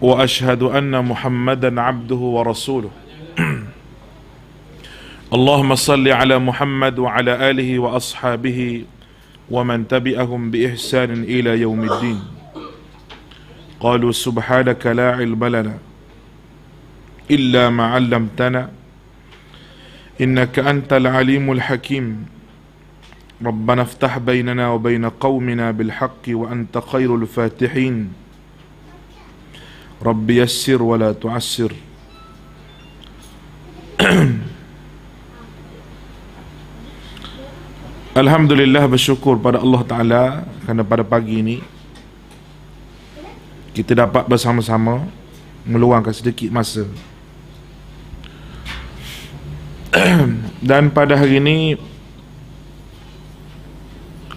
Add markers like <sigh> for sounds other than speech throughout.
وأشهد أن محمدا عبده ورسوله. اللهم صل على محمد وعلى آله وأصحابه ومن تبعهم بإحسان إلى يوم الدين. قالوا سبحانك لا علم لنا إلا ما علمتنا إنك أنت العليم الحكيم. ربنا افتح بيننا وبين قومنا بالحق وأنت خير الفاتحين. Rabbi yassir wa la tu'assir. <clears throat> Alhamdulillah bersyukur pada Allah Ta'ala Kerana pada pagi ini Kita dapat bersama-sama Meluangkan sedikit masa. <clears throat> Dan pada hari ini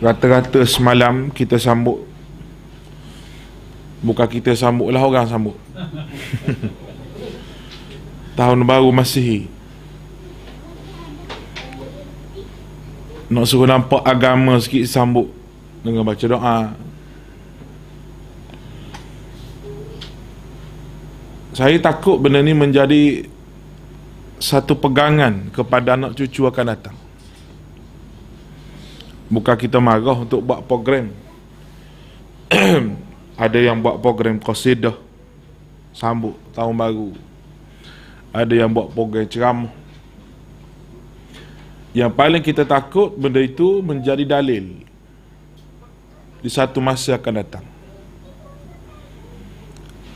Rata-rata semalam kita sambut Bukan kita sambut lah orang sambut. Tahun baru Masihi. Nak suruh nampak agama sikit sambut Dengan baca doa. Saya takut benda ni menjadi Satu pegangan kepada anak cucu akan datang. Bukan kita marah untuk buat program <clears throat> Ada yang buat program qasidah Sambut tahun baru Ada yang buat program ceramah yang paling kita takut benda itu menjadi dalil di satu masa akan datang.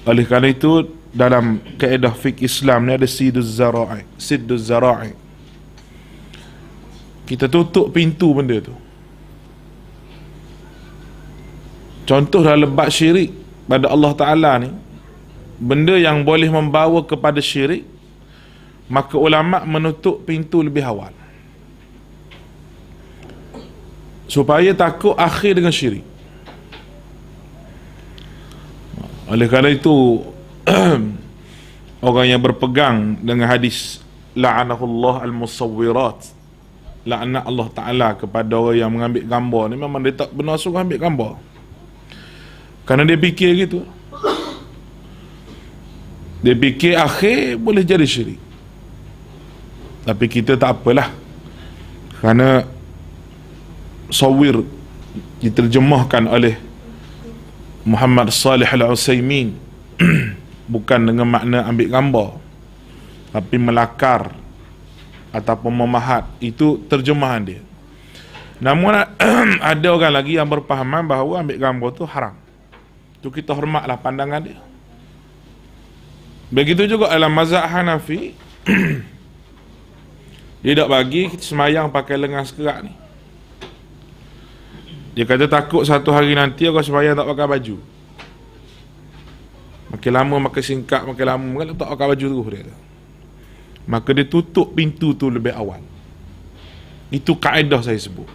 Oleh kerana itu dalam kaedah fiqh Islam ni ada siduz zara'i, siduz zara'i. Kita tutup pintu benda tu. Contoh dalam bab syirik pada Allah Taala ni benda yang boleh membawa kepada syirik maka ulama menutup pintu lebih awal. supaya takut akhir dengan syirik oleh kerana itu <clears throat> orang yang berpegang dengan hadis la'anahullah al-musawwirat la'anah Allah Ta'ala kepada orang yang mengambil gambar ni memang dia tak benar suruh ambil gambar kerana dia fikir gitu. Dia fikir akhir boleh jadi syirik. Tapi kita tak apalah. Kerana sawir diterjemahkan oleh Muhammad Salih Al-Utsaimin <clears throat> bukan dengan makna ambil gambar tapi melakar ataupun memahat. Itu terjemahan dia. Namun <clears throat> ada orang lagi yang berpahaman bahawa ambil gambar tu haram tu kita hormatlah pandangan dia begitu juga dalam mazhab Hanafi <clears throat> dia tak bagi kita semayang pakai lengan sekerak ni dia kata takut satu hari nanti orang sembahyang tak pakai baju. Makin lama makin singkat, makin lama makin tak pakai baju terus dia kata. Maka dia tutup pintu tu lebih awal. Itu kaedah saya sebut.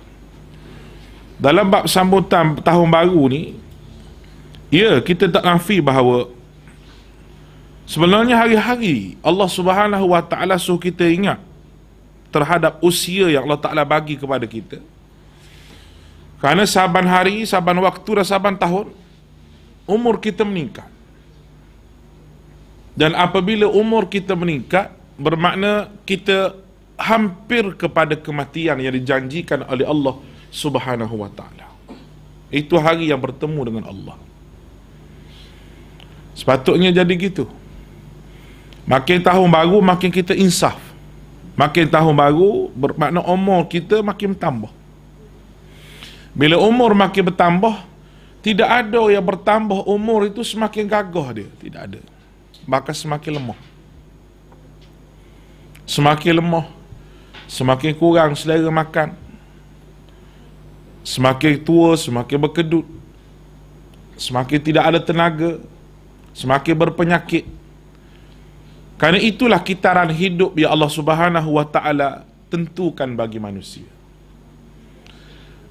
Dalam bab sambutan tahun baru ni, ya kita tak nafi bahawa sebenarnya hari-hari Allah Subhanahu Wa Taala suruh kita ingat terhadap usia yang Allah Taala bagi kepada kita. Kerana saban hari, saban waktu dan saban tahun umur kita meningkat. Dan apabila umur kita meningkat bermakna kita hampir kepada kematian yang dijanjikan oleh Allah Subhanahu wa taala. Itu hari yang bertemu dengan Allah. Sepatutnya jadi gitu. Makin tahun baru makin kita insaf. Makin tahun baru bermakna umur kita makin bertambah. Bila umur makin bertambah, tidak ada yang bertambah umur itu semakin gagah dia. Tidak ada. Maka semakin lemah. Semakin lemah. Semakin kurang selera makan. Semakin tua, semakin berkedut. semakin tidak ada tenaga, semakin berpenyakit. Karena itulah kitaran hidup yang Allah Subhanahu wa taala tentukan bagi manusia.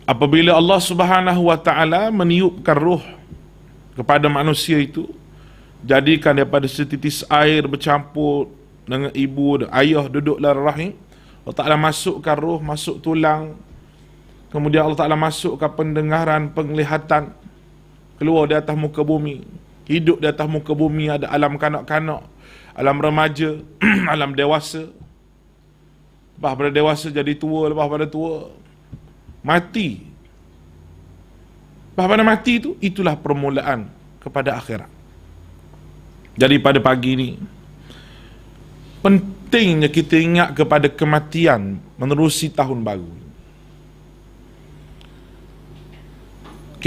Apabila Allah Subhanahu wa taala meniupkan ruh kepada manusia itu, jadikan daripada setitis air bercampur dengan ibu dan ayah duduk dalam rahim, Allah Taala masukkan ruh masuk tulang, kemudian Allah Taala masukkan pendengaran, penglihatan keluar di atas muka bumi, hidup di atas muka bumi ada alam kanak-kanak, alam remaja, <clears throat> alam dewasa. Lepas pada dewasa jadi tua, lepas pada tua mati. Lepas pada mati itu, itulah permulaan kepada akhirat. Jadi pada pagi ini, pentingnya kita ingat kepada kematian menerusi tahun baru.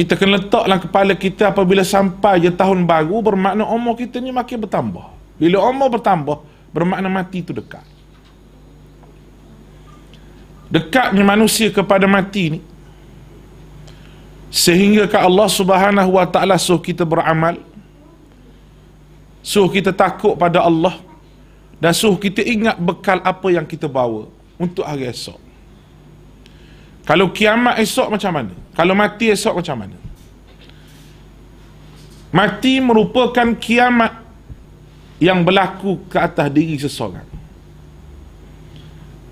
Kita kena letaklah kepala kita apabila sampai je tahun baru bermakna umur kita ni makin bertambah. Bila umur bertambah, bermakna mati itu dekat. Dekatnya manusia kepada mati ni sehingga ke Allah Subhanahu wa taala suruh kita beramal suruh kita takut pada Allah dan suruh kita ingat bekal apa yang kita bawa untuk hari esok kalau kiamat esok macam mana kalau mati esok macam mana mati merupakan kiamat yang berlaku ke atas diri seseorang.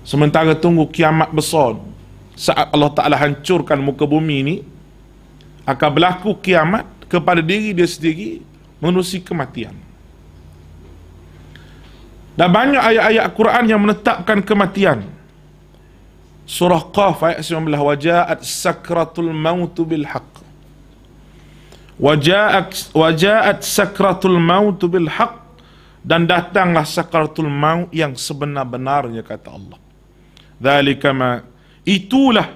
Sementara tunggu kiamat besar saat Allah Ta'ala hancurkan muka bumi ini akan berlaku kiamat kepada diri dia sendiri menerusi kematian. Dan banyak ayat-ayat Al-Quran yang menetapkan kematian. Surah Qaf ayat 19 Waja'at sakratul mautu bil haq. Waja'at, waja'at sakratul mautu bil haq dan datanglah sakaratul maut yang sebenar-benarnya kata Allah. Dzalika ma itulah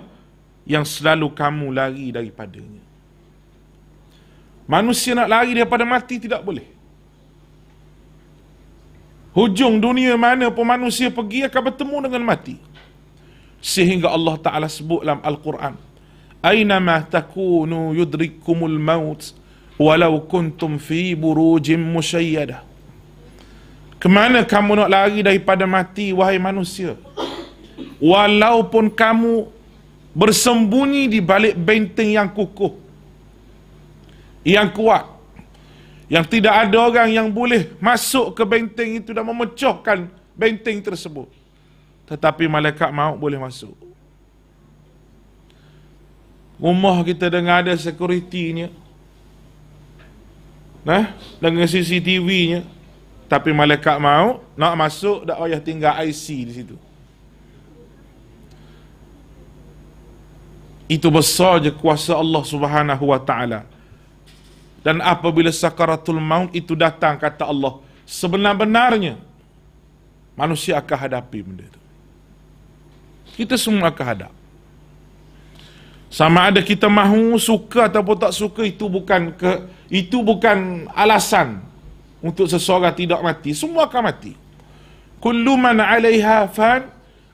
yang selalu kamu lari daripadanya. Manusia nak lari daripada mati tidak boleh. Hujung dunia mana pun manusia pergi akan bertemu dengan mati. Sehingga Allah Ta'ala sebut dalam Al-Quran. Aynama takunu yudrikumul maut walau kuntum fi burujim musyayyadah. Kemana kamu nak lari daripada mati, wahai manusia? Walaupun kamu bersembunyi di balik benteng yang kukuh, yang kuat, yang tidak ada orang yang boleh masuk ke benteng itu dan memecahkan benteng tersebut. Tetapi malaikat maut boleh masuk. Rumah kita dengan ada security-nya. Nah, dengan CCTV-nya, tapi malaikat mau nak masuk tak payah tinggal IC di situ. Itu besar je kuasa Allah Subhanahu wa taala. Dan apabila sakaratul maut itu datang kata Allah, sebenar-benarnya manusia akan hadapi benda itu. Kita semua akan hadap. Sama ada kita mahu suka ataupun tak suka itu bukan ke itu bukan alasan untuk seseorang tidak mati. Semua akan mati. Kullu man 'alaiha fan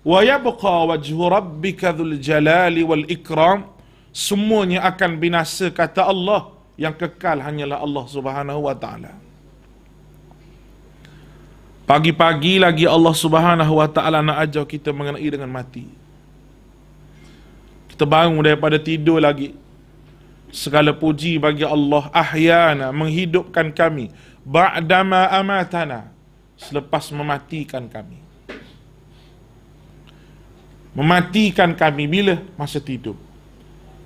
wa yabqa wajhu rabbika dzul jalali wal ikram semuanya akan binasa kata Allah. Yang kekal hanyalah Allah Subhanahu wa taala pagi-pagi lagi Allah Subhanahu wa taala nak ajar kita mengenai dengan mati. Kita bangun daripada tidur lagi. Segala puji bagi Allah. Ahyana menghidupkan kami. Ba'dama amatana selepas mematikan kami. Mematikan kami bila? Masa tidur.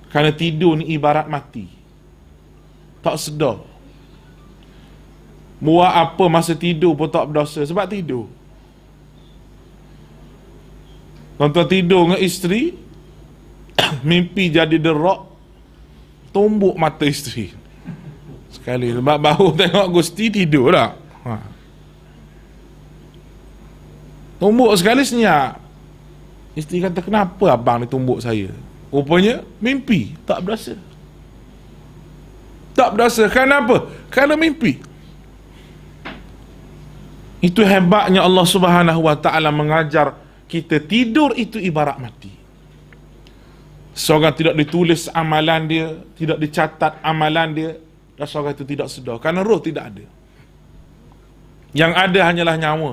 Kerana tidur ni ibarat mati. Tak sedar buat apa masa tidur pun tak berdosa. Sebab tidur. Tuan-tuan tidur dengan isteri <coughs> Mimpi jadi derak Tumbuk mata isteri. Sekali. Sebab baru <laughs> tengok Gusti tidur tak ha. tumbuk sekali senyap. Isteri kata kenapa abang ni tumbuk saya? Rupanya mimpi tak berasa tak berasa kenapa? Kerana mimpi itu hebatnya Allah Subhanahu wa taala mengajar kita tidur itu ibarat mati seorang tidak ditulis amalan dia tidak dicatat amalan dia Rasul kata tidak sedar. Kerana roh tidak ada. Yang ada hanyalah nyawa.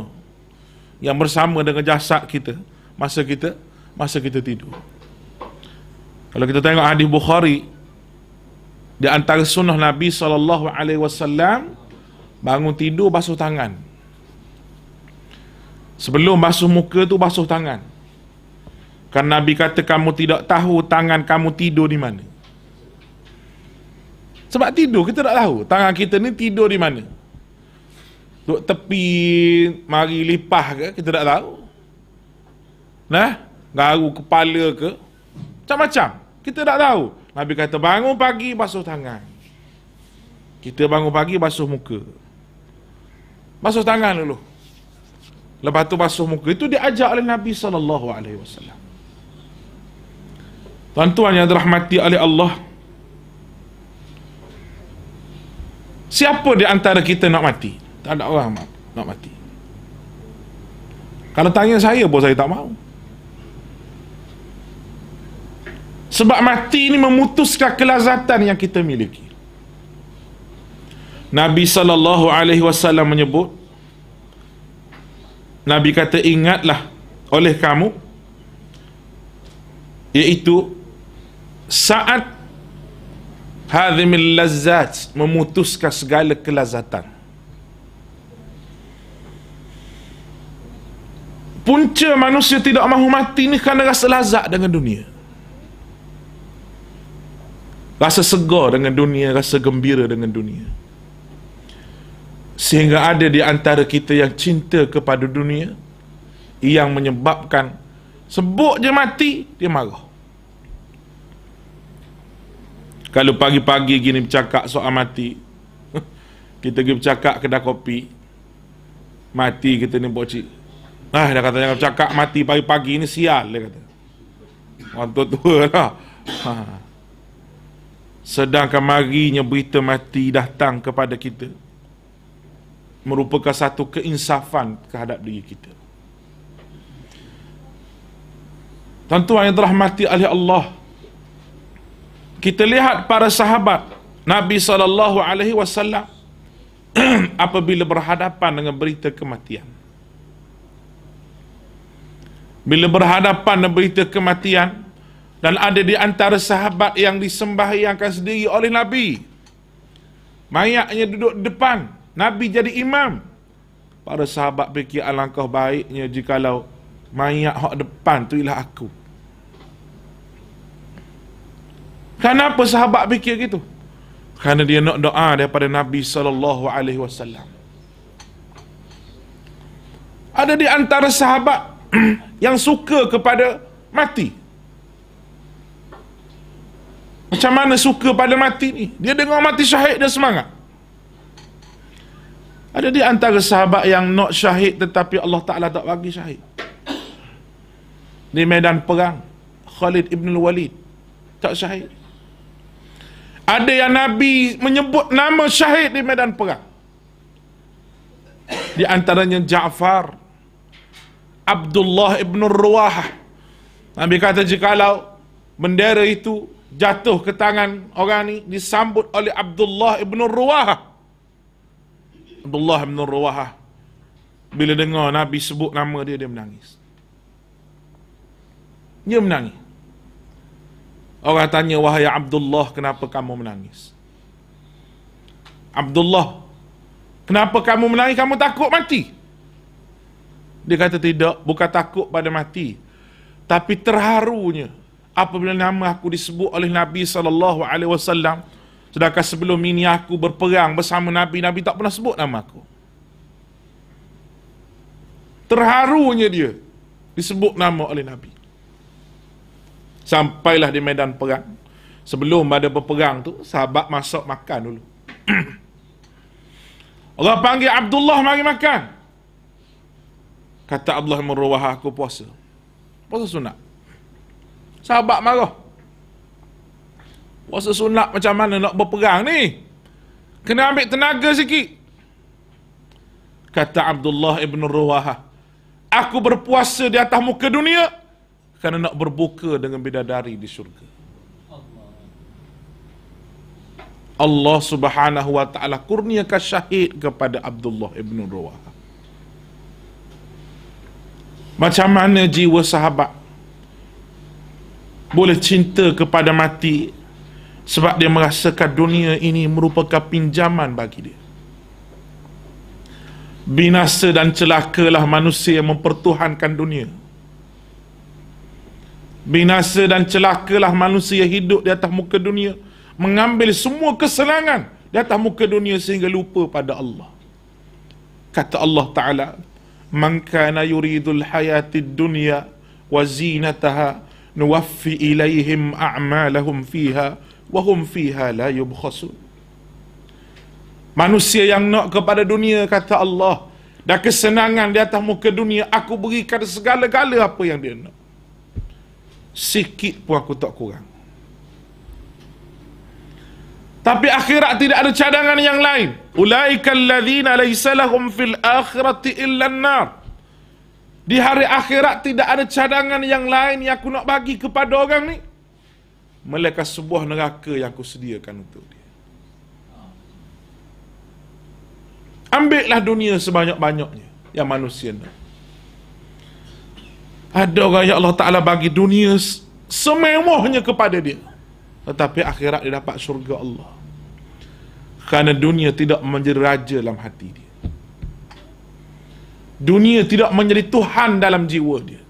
Yang bersama dengan jasad kita. Masa kita masa kita tidur. Kalau kita tengok hadis Bukhari di antara sunnah Nabi sallallahu alaihi wasallam bangun tidur basuh tangan. Sebelum basuh muka tu basuh tangan. Kan Nabi kata kamu tidak tahu tangan kamu tidur di mana. Sebab tidur kita tak tahu tangan kita ni tidur di mana. Duk tepi mari lipah ke kita tak tahu. Nah, garu kepala ke macam-macam. Kita tak tahu. Nabi kata bangun pagi basuh tangan. Kita bangun pagi basuh muka. Basuh tangan dulu. Lepas tu basuh muka. Itu diajak oleh Nabi wasallam. Tuan-tuan yang dirahmati oleh Allah, Siapa di antara kita nak mati? Tak ada orang nak mati. Kalau tanya saya pun saya tak mahu. Sebab mati ini memutuskan kelazatan yang kita miliki. Nabi wasallam menyebut Nabi kata ingatlah oleh kamu iaitu saat Hadhimil lazzat memutuskan segala kelazatan. Punca manusia tidak mahu mati ni kerana rasa lazat dengan dunia. Rasa segar dengan dunia, rasa gembira dengan dunia. Sehingga ada di antara kita yang cinta kepada dunia yang menyebabkan sebut je mati, dia marah. Kalau pagi-pagi gini bercakap soal mati <laughs> Kita pergi bercakap kedai kopi Mati kita ni bocik Ah, dia kata jangan bercakap mati pagi-pagi ni sial dia kata Orang tua-tua lah ha. Sedangkan marinya berita mati datang kepada kita Merupakan satu keinsafan kehadap diri kita Tuan-tuan yang telah mati oleh Allah kita lihat para sahabat Nabi sallallahu alaihi wasallam <clears throat> apabila berhadapan dengan berita kematian. Bila berhadapan dengan berita kematian dan ada di antara sahabat yang disembahyangkan sendiri oleh Nabi. Mayatnya duduk depan, Nabi jadi imam. Para sahabat fikir alangkah baiknya jikalau mayat hak depan tu ialah aku. Kenapa sahabat fikir gitu? Kerana dia nak doa daripada Nabi sallallahu alaihi wasallam. Ada di antara sahabat <clears throat> yang suka kepada mati. Macam mana suka pada mati ni? Dia dengar mati syahid dia semangat. Ada di antara sahabat yang nak syahid tetapi Allah Ta'ala tak bagi syahid. Di medan perang, Khalid ibn Walid tak syahid. Ada yang Nabi menyebut nama syahid di medan perang. Di antaranya Ja'far, Abdullah ibn Ruwahah. Nabi kata jikalau bendera itu jatuh ke tangan orang ni disambut oleh Abdullah ibn Ruwahah. Abdullah ibn Ruwahah bila dengar Nabi sebut nama dia dia menangis. Dia menangis. Orang tanya, wahai Abdullah, kenapa kamu menangis? Abdullah, kenapa kamu menangis? Kamu takut mati? Dia kata, tidak, bukan takut pada mati. Tapi terharunya, apabila nama aku disebut oleh Nabi SAW, sedangkan sebelum ini aku berperang bersama Nabi, Nabi tak pernah sebut nama aku. Terharunya dia disebut nama oleh Nabi. Sampailah di medan perang. Sebelum ada berperang tu, sahabat masuk makan dulu. <clears throat> Allah panggil Abdullah mari makan. Kata Abdullah Merwah aku puasa. Puasa sunat. Sahabat marah. Puasa sunat macam mana nak berperang ni? Kena ambil tenaga sikit. Kata Abdullah ibn Ruwahah. Aku berpuasa di atas muka dunia kerana nak berbuka dengan bidadari di syurga. Allah Subhanahu wa taala kurniakan syahid kepada Abdullah ibn Rawaha. Macam mana jiwa sahabat boleh cinta kepada mati sebab dia merasakan dunia ini merupakan pinjaman bagi dia. Binasa dan celakalah manusia yang mempertuhankan dunia. Binasa dan celakalah manusia hidup di atas muka dunia mengambil semua kesenangan di atas muka dunia sehingga lupa pada Allah. Kata Allah Taala, "Man kana yuridul hayatid dunya wa zinataha nuwaffi ilaihim a'malahum fiha wa hum fiha la yubkhasun." Manusia yang nak kepada dunia kata Allah dan kesenangan di atas muka dunia aku berikan segala-gala apa yang dia nak. Sikit pun aku tak kurang. Tapi akhirat tidak ada cadangan yang lain. Ulaikal ladzina laysa lahum fil akhirati illa an-nar. Di hari akhirat tidak ada cadangan yang lain yang aku nak bagi kepada orang ni. Melainkan sebuah neraka yang aku sediakan untuk dia. Ambillah dunia sebanyak-banyaknya yang manusia nak. Ada orang yang Allah Ta'ala bagi dunia semewahnya kepada dia. Tetapi akhirat dia dapat syurga Allah. Kerana dunia tidak menjadi raja dalam hati dia. Dunia tidak menjadi Tuhan dalam jiwa dia.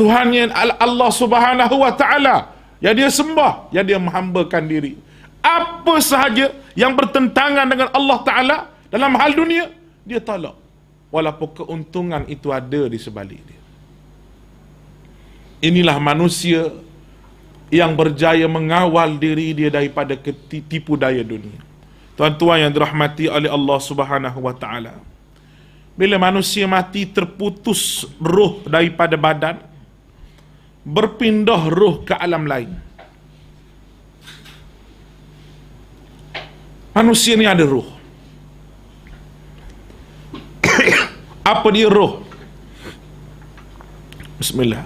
Tuhan yang Allah subhanahu wa ta'ala. Yang dia sembah. Yang dia menghambakan diri. Apa sahaja yang bertentangan dengan Allah ta'ala. Dalam hal dunia. Dia tolak. Walaupun keuntungan itu ada di sebalik dia. Inilah manusia yang berjaya mengawal diri dia daripada tipu daya dunia. Tuan-tuan yang dirahmati oleh Allah Subhanahu wa taala. Bila manusia mati terputus roh daripada badan berpindah roh ke alam lain. Manusia ni ada roh. <coughs> Apa dia roh? Bismillah.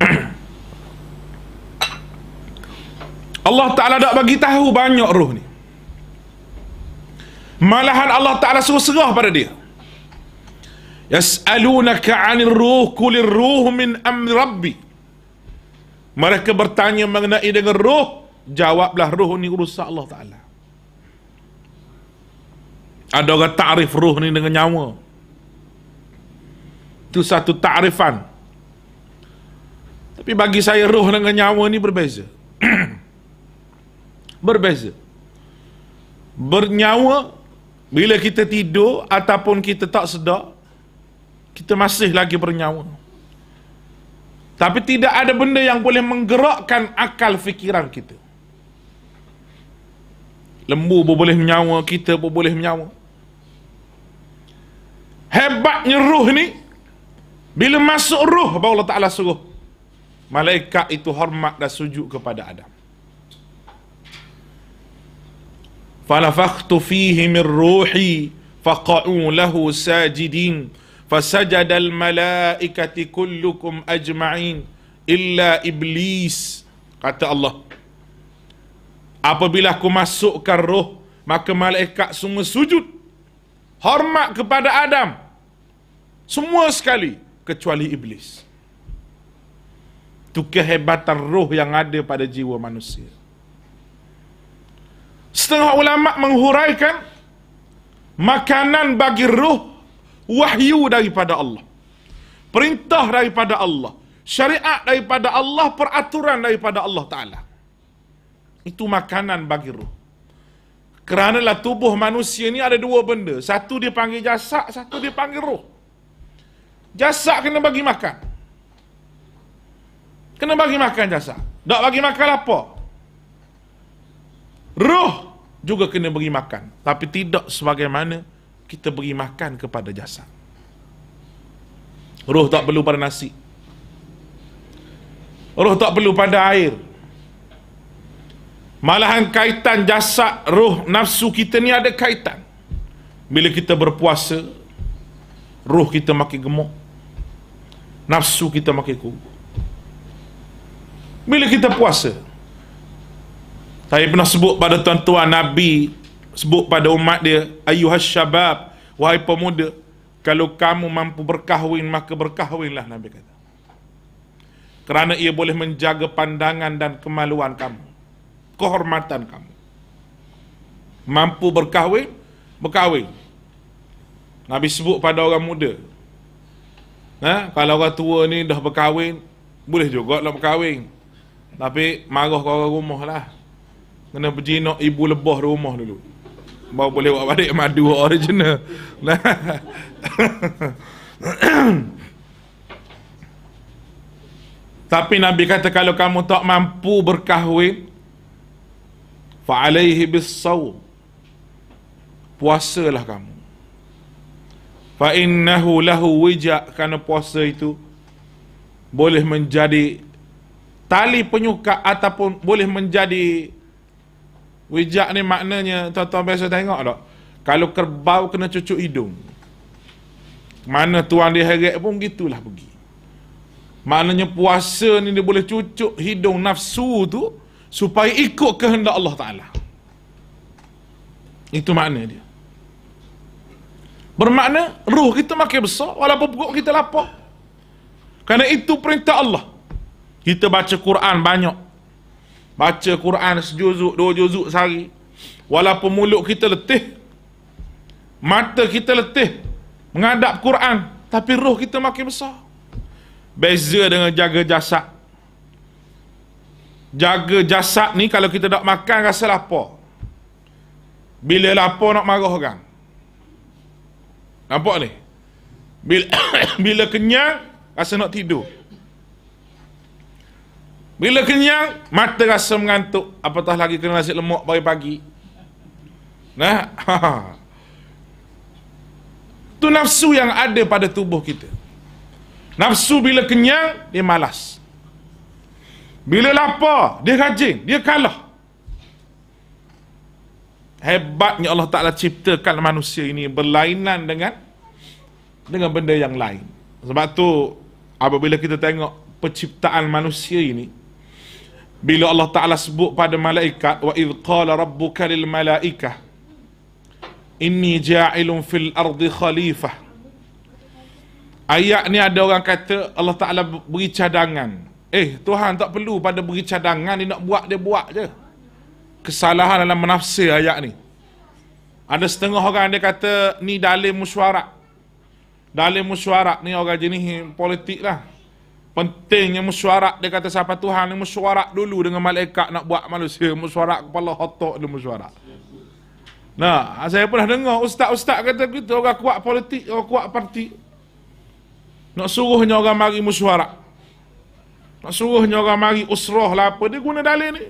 <coughs> Allah Ta'ala tak bagi tahu banyak roh ni. Malahan Allah Ta'ala suruh serah pada dia. Yas'alunaka 'anil ruh kulir ruh min amri rabbi. Mereka bertanya mengenai dengan roh, jawablah roh ni urusan Allah Ta'ala. Ada orang ta'rif roh ni dengan nyawa. Itu satu ta'rifan. Tapi bagi saya roh dengan nyawa ni berbeza. <clears throat> berbeza. Bernyawa bila kita tidur ataupun kita tak sedar, kita masih lagi bernyawa. Tapi tidak ada benda yang boleh menggerakkan akal fikiran kita. Lembu pun boleh menyawa, kita pun boleh menyawa. Hebatnya ruh ni, bila masuk ruh, bahawa Allah Ta'ala suruh, malaikat itu hormat dan sujud kepada Adam. فنفخت فيه من روحي فقعوا له ساجدين فسجد الملائكة كلكم أجمعين إلا إبليس kata Allah. Apabila aku masukkan roh maka malaikat semua sujud. Hormat kepada Adam. Semua sekali kecuali iblis. Itu kehebatan roh yang ada pada jiwa manusia. Setengah ulama menghuraikan makanan bagi roh wahyu daripada Allah. Perintah daripada Allah. Syariat daripada Allah, peraturan daripada Allah Ta'ala. Itu makanan bagi ruh. Kerana tubuh manusia ni ada dua benda. Satu dia panggil jasad, satu dia panggil ruh. Jasad kena bagi makan. Kena bagi makan jasad. Tak bagi makan apa? Roh juga kena beri makan. Tapi tidak sebagaimana kita beri makan kepada jasad. Roh tak perlu pada nasi. Roh tak perlu pada air. Malahan kaitan jasad, roh, nafsu kita ni ada kaitan. Bila kita berpuasa, roh kita makin gemuk. Nafsu kita makin kuat. Bila kita puasa, Saya pernah sebut pada tuan-tuan Nabi sebut pada umat dia ayuhas syabab wahai pemuda kalau kamu mampu berkahwin maka berkahwinlah Nabi kata kerana ia boleh menjaga pandangan dan kemaluan kamu kehormatan kamu mampu berkahwin berkahwin Nabi sebut pada orang muda Ha? Kalau orang tua ni dah berkahwin, boleh juga lah berkahwin. Tapi marah ke orang rumah lah. Kena pergi nak ibu lebah rumah dulu. Baru boleh buat balik madu original. Tapi Nabi kata kalau kamu tak mampu berkahwin, fa'alaihi bis-sawm. Puasalah kamu fa innahu lahu wija kerana puasa itu boleh menjadi tali penyuka ataupun boleh menjadi wijak ni maknanya tuan-tuan biasa tengok tak kalau kerbau kena cucuk hidung mana tuan dia heret pun gitulah pergi maknanya puasa ni dia boleh cucuk hidung nafsu tu supaya ikut kehendak Allah Ta'ala itu makna dia Bermakna ruh kita makin besar walaupun perut kita lapar. Kerana itu perintah Allah. Kita baca Quran banyak. Baca Quran sejuzuk, dua juzuk sehari. Walaupun mulut kita letih. Mata kita letih. Menghadap Quran. Tapi ruh kita makin besar. Beza dengan jaga jasad. Jaga jasad ni kalau kita tak makan rasa lapar. Bila lapar nak marah orang. Nampak ni? Bila, <coughs> bila kenyang, rasa nak tidur. Bila kenyang, mata rasa mengantuk. Apatah lagi kena nasi lemak pagi-pagi. Nah, Itu nafsu yang ada pada tubuh kita. Nafsu bila kenyang, dia malas. Bila lapar, dia rajin, dia kalah. Hebatnya Allah Ta'ala ciptakan manusia ini berlainan dengan dengan benda yang lain. Sebab tu apabila kita tengok penciptaan manusia ini bila Allah Taala sebut pada malaikat wa id qala rabbuka lil malaikah inni ja'ilun fil ardi khalifah ayat ni ada orang kata Allah Taala beri cadangan. Eh Tuhan tak perlu pada beri cadangan dia nak buat dia buat je. Kesalahan dalam menafsir ayat ni. Ada setengah orang dia kata ni dalil musyarat dalam mesyuarat ni orang jenis politik lah. Pentingnya mesyuarat. Dia kata siapa Tuhan ni mesyuarat dulu dengan malaikat nak buat manusia. Mesyuarat kepala hotok dia mesyuarat. Nah, saya pernah dengar ustaz-ustaz kata gitu. Orang kuat politik, orang kuat parti. Nak suruhnya orang mari mesyuarat. Nak suruhnya orang mari usrah lah apa. Dia guna dalil ni.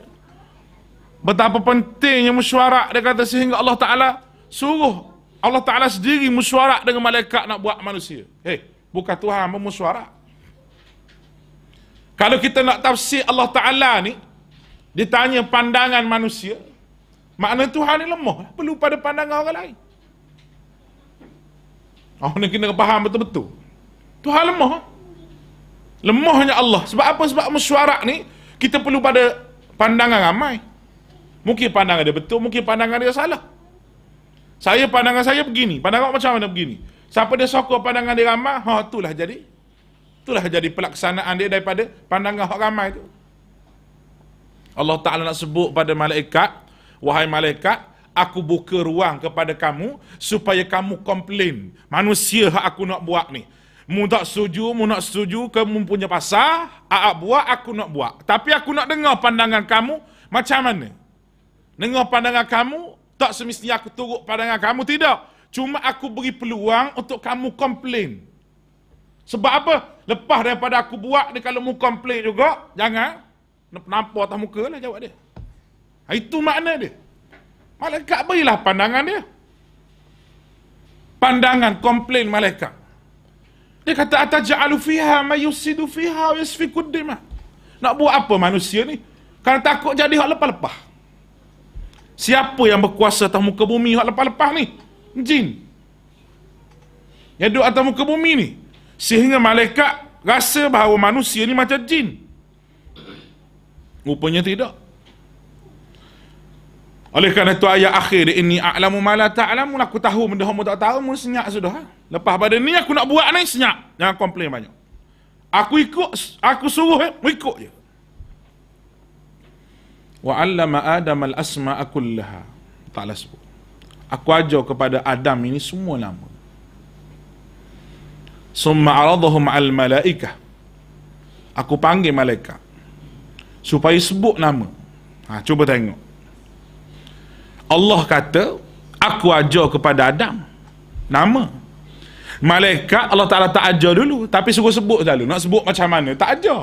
Betapa pentingnya mesyuarat. Dia kata sehingga Allah Ta'ala suruh Allah Ta'ala sendiri musyarat dengan malaikat nak buat manusia. Hei, bukan Tuhan memusyarat. Kalau kita nak tafsir Allah Ta'ala ni, ditanya pandangan manusia, makna Tuhan ni lemah. Perlu pada pandangan orang lain. Oh, ni kena faham betul-betul. Tuhan lemah. Lemahnya Allah. Sebab apa? Sebab musyarat ni, kita perlu pada pandangan ramai. Mungkin pandangan dia betul, mungkin pandangan dia salah. Saya pandangan saya begini. Pandangan macam mana begini? Siapa dia sokong pandangan dia ramai, ha itulah jadi. Itulah jadi pelaksanaan dia daripada pandangan hak ramai itu. Allah Ta'ala nak sebut pada malaikat, wahai malaikat, aku buka ruang kepada kamu supaya kamu komplain. Manusia hak aku nak buat ni. Mu tak setuju, mu nak setuju, kamu punya pasal, aak buat, aku nak buat. Tapi aku nak dengar pandangan kamu macam mana? Dengar pandangan kamu, tak semestinya aku turut pandangan kamu, tidak. Cuma aku beri peluang untuk kamu komplain. Sebab apa? Lepas daripada aku buat ni kalau mu komplain juga, jangan. Nampak atas muka lah jawab dia. Itu makna dia. Malaikat berilah pandangan dia. Pandangan komplain malaikat. Dia kata ataj'alu fiha ma yusidu fiha wa yasfiku dima. Nak buat apa manusia ni? Kan takut jadi hak lepas-lepas. Siapa yang berkuasa atas muka bumi hak lepas-lepas ni? Jin. Yang duduk atas muka bumi ni. Sehingga malaikat rasa bahawa manusia ni macam jin. Rupanya tidak. Oleh kerana itu ayat akhir ini a'lamu ma la ta'lamun aku tahu benda kamu tak tahu mun senyap sudah. Lepas pada ni aku nak buat ni senyap. Jangan komplain banyak. Aku ikut aku suruh eh, ikut je. Wa 'allama Adam al-asma'a kullaha. Ta'ala sebut. Aku ajar kepada Adam ini semua nama. Summa 'aradahum 'al malaikah. Aku panggil malaikat supaya sebut nama. Ha, cuba tengok. Allah kata, aku ajar kepada Adam. Nama. Malaikat Allah Ta'ala tak ajar dulu. Tapi suruh sebut selalu. Nak sebut macam mana? Tak ajar.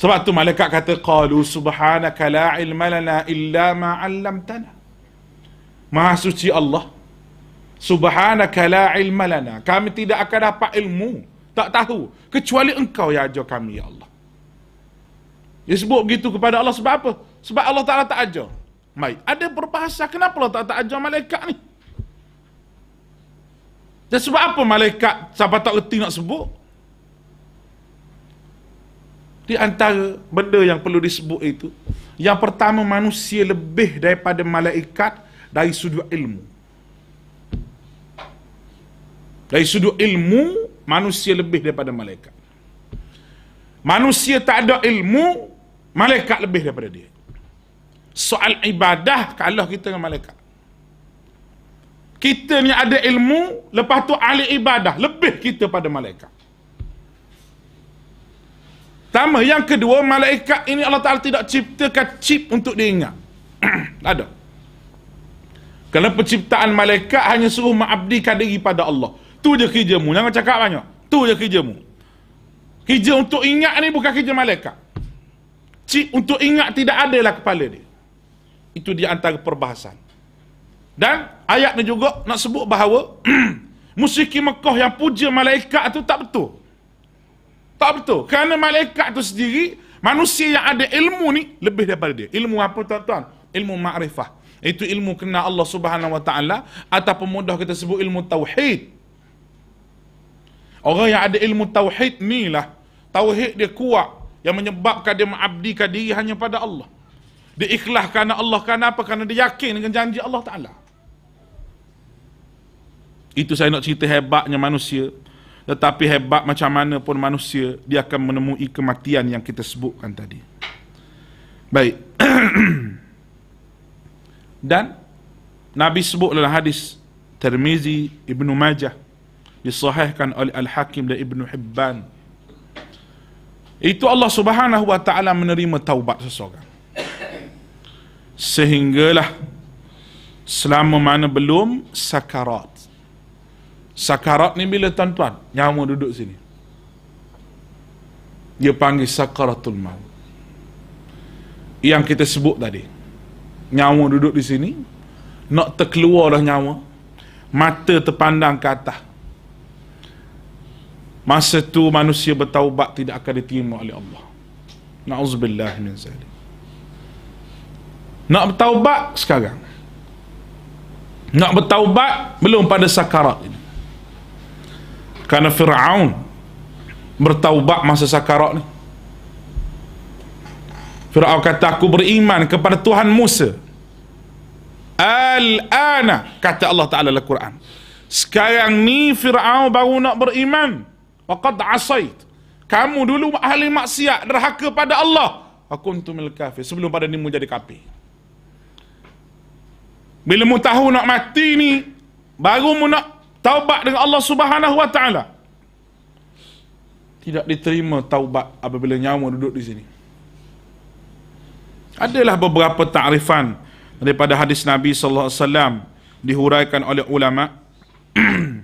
Sebab tu malaikat kata, Qalu subhanaka la ilma lana illa ma'allamtana. Maha suci Allah. Subhanaka la ilma lana. Kami tidak akan dapat ilmu. Tak tahu. Kecuali engkau yang ajar kami, ya Allah. Dia sebut begitu kepada Allah sebab apa? Sebab Allah Ta'ala tak ajar. Baik. Ada berbahasa kenapa Allah tak, tak ajar malaikat ni? Dan sebab apa malaikat siapa tak reti nak sebut? Di antara benda yang perlu disebut itu, yang pertama manusia lebih daripada malaikat dari sudut ilmu. Dari sudut ilmu, manusia lebih daripada malaikat. Manusia tak ada ilmu, malaikat lebih daripada dia soal ibadah kalah kita dengan malaikat. Kita ni ada ilmu, lepas tu ahli ibadah, lebih kita pada malaikat. Pertama, yang kedua, malaikat ini Allah Ta'ala tidak ciptakan chip untuk diingat. <clears throat> ada. Kerana penciptaan malaikat hanya suruh mengabdikan diri pada Allah. Tu je kerjamu, jangan cakap banyak. Tu je kerjamu. Kerja untuk ingat ni bukan kerja malaikat. Chip untuk ingat tidak adalah kepala dia. Itu di antara perbahasan. Dan ayat ni juga nak sebut bahawa <clears throat> musyrikin Mekah yang puja malaikat tu tak betul. Tak betul. Kerana malaikat tu sendiri, manusia yang ada ilmu ni lebih daripada dia. Ilmu apa tuan-tuan? Ilmu ma'rifah. Itu ilmu kena Allah subhanahu wa ta'ala ataupun mudah kita sebut ilmu tauhid. Orang yang ada ilmu tauhid ni lah. Tauhid dia kuat yang menyebabkan dia mengabdikan diri hanya pada Allah. Dia ikhlas kerana Allah kerana apa? Kerana dia yakin dengan janji Allah Ta'ala. Itu saya nak cerita hebatnya manusia. Tetapi hebat macam mana pun manusia, dia akan menemui kematian yang kita sebutkan tadi. Baik. <clears throat> Dan Nabi sebut dalam hadis Tirmizi Ibnu Majah disahihkan oleh Al-Hakim dan Ibnu Hibban. Itu Allah Subhanahu wa taala menerima taubat seseorang. Sehinggalah selama mana belum sakarat. Sakarat ni bila tuan-tuan nyawa duduk sini. Dia panggil sakaratul maut. Yang kita sebut tadi. Nyawa duduk di sini nak terkeluar dah nyawa mata terpandang ke atas masa tu manusia bertaubat tidak akan diterima oleh Allah na'udzubillah min zalik nak bertaubat sekarang. Nak bertaubat belum pada sakarat ini. Karena Fir'aun bertaubat masa sakarat ni. Fir'aun kata aku beriman kepada Tuhan Musa. Al-ana kata Allah Ta'ala dalam Quran. Sekarang ni Fir'aun baru nak beriman. Waqad asait. Kamu dulu ahli maksiat derhaka pada Allah. Aku untumil kafir. Sebelum pada ni mu jadi kafir. Bila mu tahu nak mati ni, baru mu nak taubat dengan Allah Subhanahu Wa Taala. Tidak diterima taubat apabila nyawa duduk di sini. Adalah beberapa takrifan daripada hadis Nabi sallallahu alaihi wasallam dihuraikan oleh ulama <clears throat>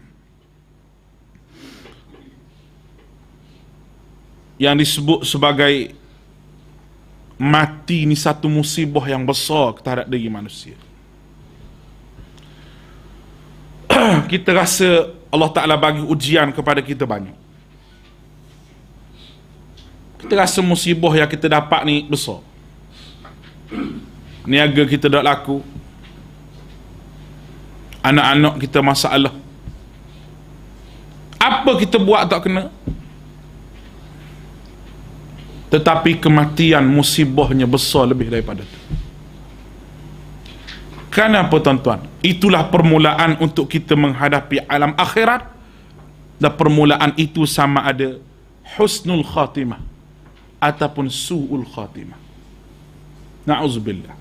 yang disebut sebagai mati ni satu musibah yang besar terhadap diri manusia. <clears throat> kita rasa Allah Ta'ala bagi ujian kepada kita banyak. Kita rasa musibah yang kita dapat ni besar. <clears throat> Niaga kita tak laku. Anak-anak kita masalah. Apa kita buat tak kena? Tetapi kematian musibahnya besar lebih daripada itu. Kenapa tuan-tuan? Itulah permulaan untuk kita menghadapi alam akhirat dan permulaan itu sama ada husnul khatimah ataupun su'ul khatimah. Na'udzubillah.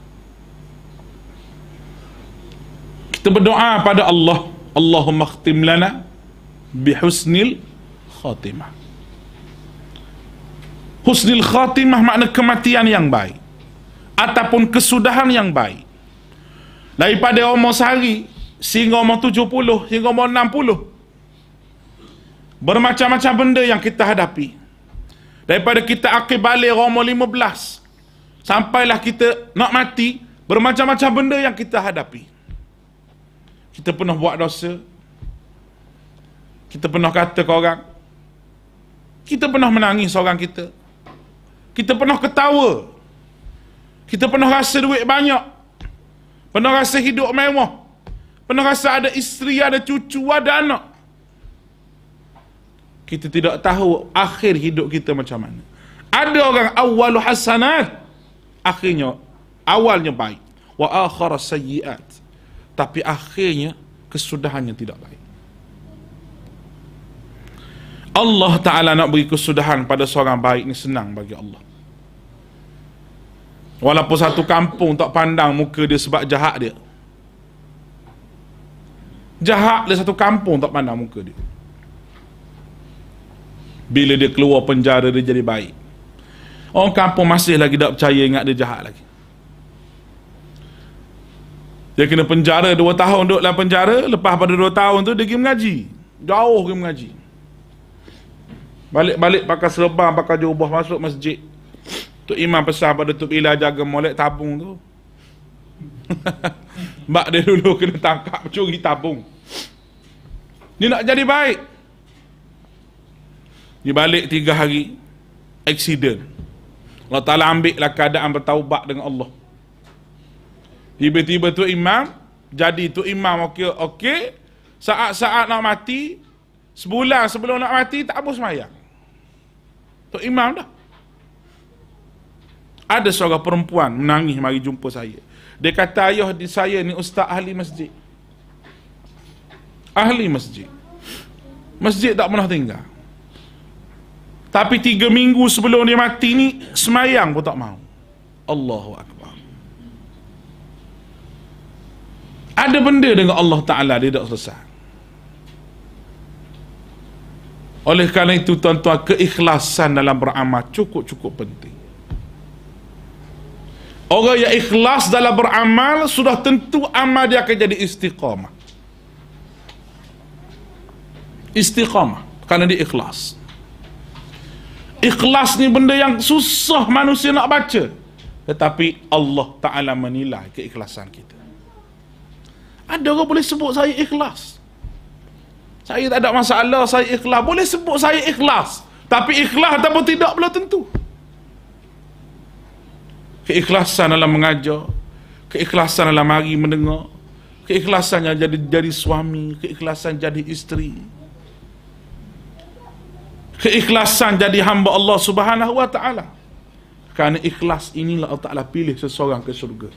Kita berdoa pada Allah, Allahumma khtim lana bihusnil khatimah. Husnul khatimah makna kematian yang baik. Ataupun kesudahan yang baik. Daripada umur sehari sehingga umur tujuh puluh hingga umur enam puluh. Bermacam-macam benda yang kita hadapi. Daripada kita akhir balik umur lima belas sampailah kita nak mati bermacam-macam benda yang kita hadapi. Kita pernah buat dosa. Kita pernah kata ke orang kita pernah menangis seorang kita kita pernah ketawa kita pernah rasa duit banyak Pernah rasa hidup mewah. Pernah rasa ada isteri, ada cucu, ada anak. Kita tidak tahu akhir hidup kita macam mana. Ada orang awal hasanat. Akhirnya, awalnya baik. Wa akhara sayyiat. Tapi akhirnya, kesudahannya tidak baik. Allah Ta'ala nak beri kesudahan pada seorang baik ni senang bagi Allah. Walaupun satu kampung tak pandang muka dia sebab jahat dia. Jahat dia satu kampung tak pandang muka dia. Bila dia keluar penjara dia jadi baik. Orang kampung masih lagi tak percaya ingat dia jahat lagi. Dia kena penjara dua tahun duduk dalam penjara. Lepas pada dua tahun tu dia pergi mengaji. Jauh pergi mengaji. Balik-balik pakai serban, pakai jubah masuk masjid. Tok Imam pesan pada Tok Bila jaga molek tabung tu. <laughs> Mak dia dulu kena tangkap curi tabung. Ni nak jadi baik. Dia balik tiga hari. Accident. Allah Ta'ala ambil lah keadaan bertaubat dengan Allah. Tiba-tiba tu Imam. Jadi tu Imam okey. Okey. Saat-saat nak mati. Sebulan sebelum nak mati tak habis semayang. Tu Imam dah ada seorang perempuan menangis mari jumpa saya. Dia kata ayah di saya ni ustaz ahli masjid. Ahli masjid. Masjid tak pernah tinggal. Tapi tiga minggu sebelum dia mati ni semayang pun tak mau. Allahu Akbar. Ada benda dengan Allah Ta'ala dia tak selesai. Oleh kerana itu tuan-tuan keikhlasan dalam beramal cukup-cukup penting. Orang yang ikhlas dalam beramal sudah tentu amal dia akan jadi istiqamah. Istiqamah kerana dia ikhlas. Ikhlas ni benda yang susah manusia nak baca. Tetapi Allah Ta'ala menilai keikhlasan kita. Ada orang boleh sebut saya ikhlas. Saya tak ada masalah, saya ikhlas. Boleh sebut saya ikhlas. Tapi ikhlas ataupun tidak belum tentu keikhlasan dalam mengajar keikhlasan dalam mari mendengar keikhlasan yang jadi jadi suami keikhlasan jadi isteri keikhlasan jadi hamba Allah Subhanahu wa taala kerana ikhlas inilah Allah Taala pilih seseorang ke syurga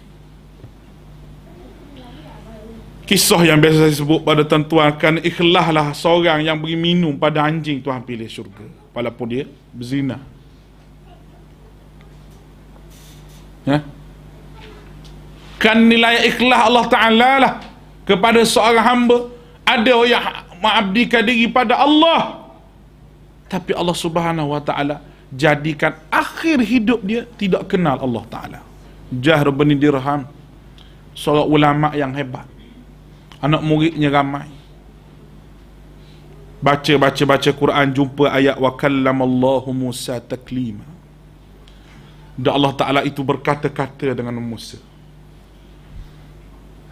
kisah yang biasa saya sebut pada tuan-tuan kan ikhlaslah seorang yang beri minum pada anjing Tuhan pilih syurga. Walaupun dia berzina. Ya? kan nilai ikhlas Allah Ta'ala lah kepada seorang hamba. Ada yang mengabdikan diri pada Allah. Tapi Allah Subhanahu Wa Ta'ala jadikan akhir hidup dia tidak kenal Allah Ta'ala. Jahr bin Dirham seorang ulama yang hebat anak muridnya ramai baca baca baca Quran jumpa ayat wa kallamallahu Musa taklima dan Allah Ta'ala itu berkata-kata dengan Musa.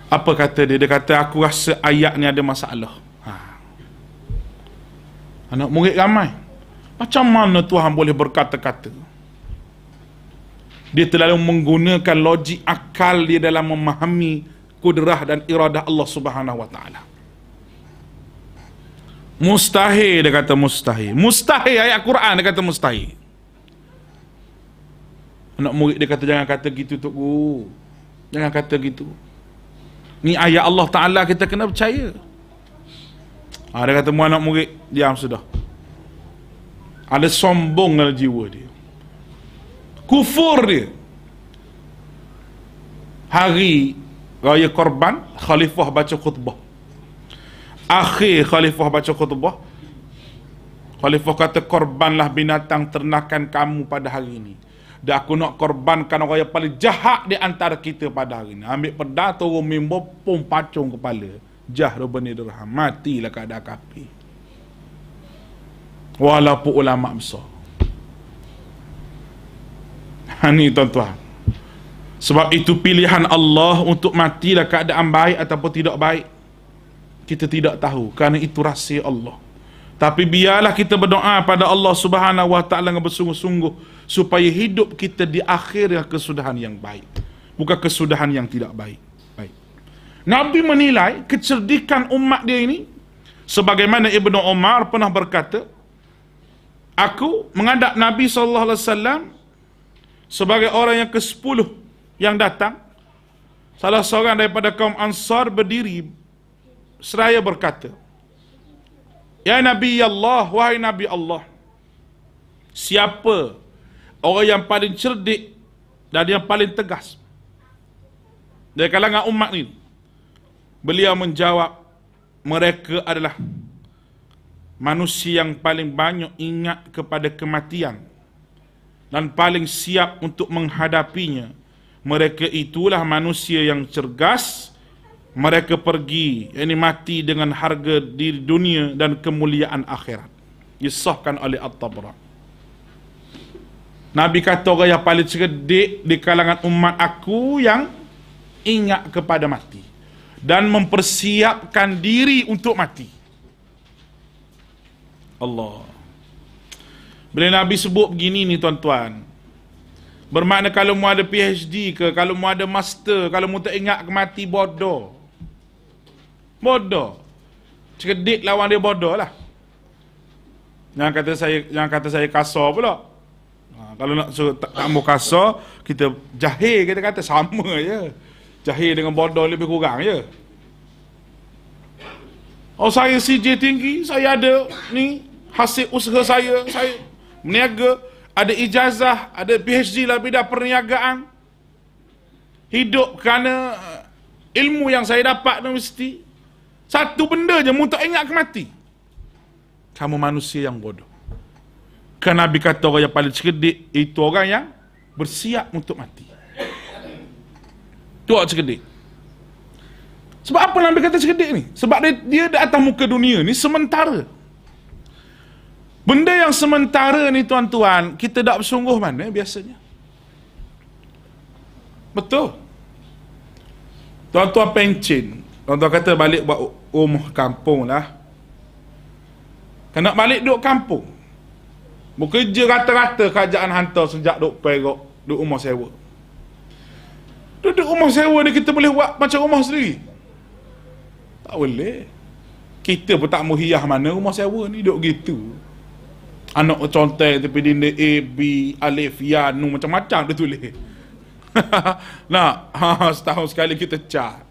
Apa kata dia? Dia kata, aku rasa ayat ni ada masalah. Ha. Anak murid ramai. Macam mana Tuhan boleh berkata-kata? Dia terlalu menggunakan logik akal dia dalam memahami kudrah dan iradah Allah Subhanahu Wa Taala. Mustahil dia kata mustahil. Mustahil ayat Quran dia kata mustahil. Anak murid dia kata jangan kata gitu tok guru. Jangan kata gitu. Ni ayat Allah Ta'ala kita kena percaya. Ha, dia kata, mu anak murid, diam sudah. Ada sombong dalam jiwa dia. Kufur dia. Hari raya korban, khalifah baca khutbah. Akhir khalifah baca khutbah, Khalifah kata korbanlah binatang ternakan kamu pada hari ini. Dan aku nak korbankan orang yang paling jahat di antara kita pada hari ini. Ambil pedang turun mimbo pun pacung kepala. Jah rubani dirham. Matilah keadaan kapi. Walaupun ulama besar. Ini ha, tuan-tuan. Sebab itu pilihan Allah untuk matilah keadaan baik ataupun tidak baik. Kita tidak tahu. Kerana itu rahsia Allah. Tapi biarlah kita berdoa pada Allah Subhanahu Wa Taala dengan bersungguh-sungguh supaya hidup kita di akhir yang kesudahan yang baik, bukan kesudahan yang tidak baik. Baik. Nabi menilai kecerdikan umat dia ini sebagaimana Ibnu Umar pernah berkata, aku menghadap Nabi wasallam sebagai orang yang ke-10 yang datang. Salah seorang daripada kaum Ansar berdiri seraya berkata, Ya Nabi Allah, wahai Nabi Allah. Siapa orang yang paling cerdik dan yang paling tegas dari kalangan umat ini? Beliau menjawab, mereka adalah manusia yang paling banyak ingat kepada kematian dan paling siap untuk menghadapinya. Mereka itulah manusia yang cergas, mereka pergi ini mati dengan harga di dunia dan kemuliaan akhirat. Disahkan oleh At-Tabra. Nabi kata orang yang paling cerdik di kalangan umat aku yang ingat kepada mati dan mempersiapkan diri untuk mati. Allah. Bila Nabi sebut begini ni tuan-tuan Bermakna kalau mu ada PhD ke, kalau mu ada master, kalau mu tak ingat mati bodoh. Bodoh. Cerdik lawan dia bodoh lah. Yang kata saya yang kata saya kasar pula. Ha, kalau nak suruh tak, tak mau kasar, kita jahil kita kata sama je. Jahil dengan bodoh lebih kurang je. Oh saya CJ tinggi, saya ada ni hasil usaha saya, saya meniaga, ada ijazah, ada PhD lah bidang perniagaan. Hidup kerana ilmu yang saya dapat di universiti. Satu benda je mu tak ingat ke mati. Kamu manusia yang bodoh. Kan Nabi kata orang yang paling cerdik itu orang yang bersiap untuk mati. Tu orang cerdik. Sebab apa Nabi kata cerdik ni? Sebab dia, dia di atas muka dunia ni sementara. Benda yang sementara ni tuan-tuan, kita tak bersungguh mana biasanya. Betul. Tuan-tuan pencin. Tuan-tuan kata balik buat rumah kampung lah. Nak balik duduk kampung. Bekerja rata-rata kerajaan hantar sejak duduk perok, duduk rumah sewa. Duduk rumah sewa ni kita boleh buat macam rumah sendiri. Tak boleh. Kita pun tak muhiyah mana rumah sewa ni duduk gitu. Anak contoh tapi dinding A, B, Alif, Ya, Nu macam-macam dia tulis. <laughs> nah, setahun sekali kita cat.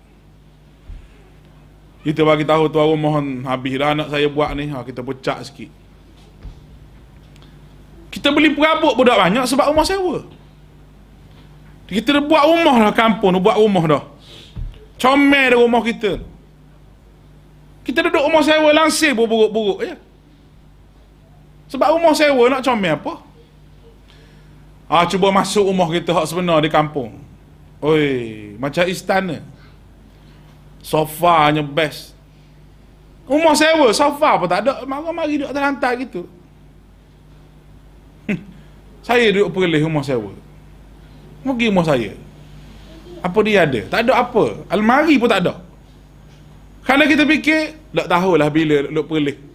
Kita bagi tahu tuan rumah habis dah anak saya buat ni, ha, kita pecah sikit. Kita beli perabot budak banyak sebab rumah sewa. Kita dah buat rumah lah kampung, dah buat rumah dah. Comel dah rumah kita. Kita duduk rumah sewa langsir buruk-buruk ya. Sebab rumah sewa nak comel apa? Ha, cuba masuk rumah kita hak sebenar di kampung. Oi, macam istana. Sofanya best. Rumah sewa, sofa pun tak ada. Mari-mari duduk atas lantai gitu. saya duduk perlih rumah sewa. Pergi rumah saya. Apa dia ada? Tak ada apa. Almari pun tak ada. Kalau kita fikir, tak tahulah bila duduk perlih.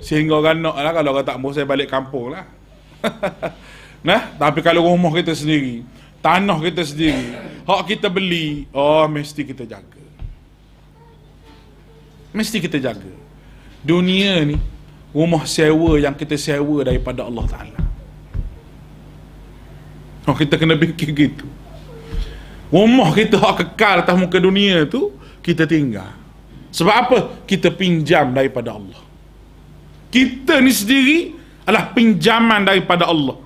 Sehingga orang nak lah kalau tak mau saya balik kampung lah. <laughs> nah, tapi kalau rumah kita sendiri, tanah kita sendiri, hak kita beli, oh mesti kita jaga. Mesti kita jaga. Dunia ni rumah sewa yang kita sewa daripada Allah Taala. Oh, kita kena fikir gitu. Rumah kita hak kekal atas muka dunia tu, kita tinggal. Sebab apa? Kita pinjam daripada Allah. Kita ni sendiri adalah pinjaman daripada Allah.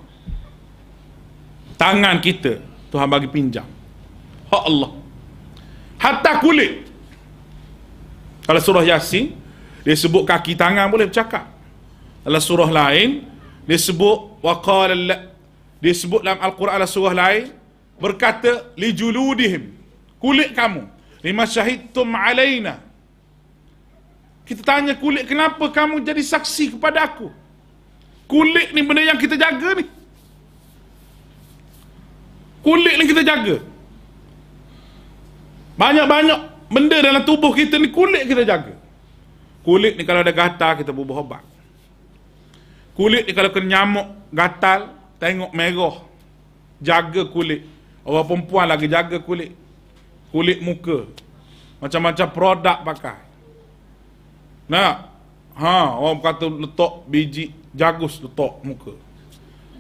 Tangan kita Tuhan bagi pinjam. Hak Allah. Hatta kulit. Kalau surah Yasin, dia sebut kaki tangan boleh bercakap. Dalam surah lain, dia sebut waqala dia sebut dalam Al-Quran dalam surah lain berkata li juludihim kulit kamu lima syahidtum alaina kita tanya kulit kenapa kamu jadi saksi kepada aku? Kulit ni benda yang kita jaga ni. Kulit ni kita jaga. Banyak-banyak benda dalam tubuh kita ni kulit kita jaga. Kulit ni kalau ada gatal kita bubuh obat. Kulit ni kalau kena nyamuk gatal tengok merah jaga kulit. Orang perempuan lagi jaga kulit. Kulit muka. Macam-macam produk pakai nak. Ha orang kata letak biji jagus letak muka.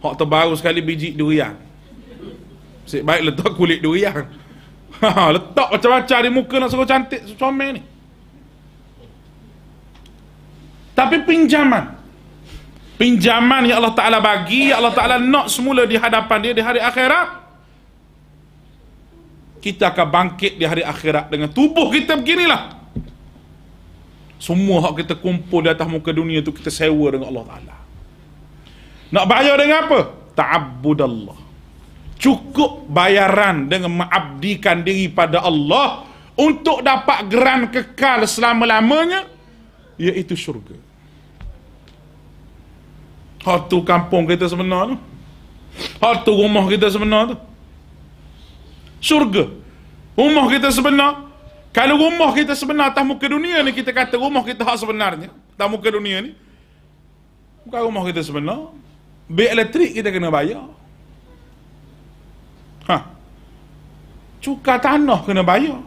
Hak terbaru sekali biji durian. Sik baik letak kulit durian. Ha letak macam-macam di muka nak suruh cantik comel ni. Tapi pinjaman. Pinjaman yang Allah Ta'ala bagi yang Allah Ta'ala nak semula di hadapan dia di hari akhirat. Kita akan bangkit di hari akhirat dengan tubuh kita beginilah semua hak kita kumpul di atas muka dunia tu kita sewa dengan Allah Ta'ala nak bayar dengan apa? ta'abbudallah cukup bayaran dengan mengabdikan diri pada Allah untuk dapat geran kekal selama-lamanya iaitu syurga Hartu kampung kita sebenar tu. Hartu rumah kita sebenar tu. Surga. Rumah kita sebenar. Kalau rumah kita sebenar atas muka dunia ni, kita kata rumah kita hak sebenarnya. Atas muka dunia ni. Bukan rumah kita sebenar. Bil elektrik kita kena bayar. Ha. Cuka tanah kena bayar.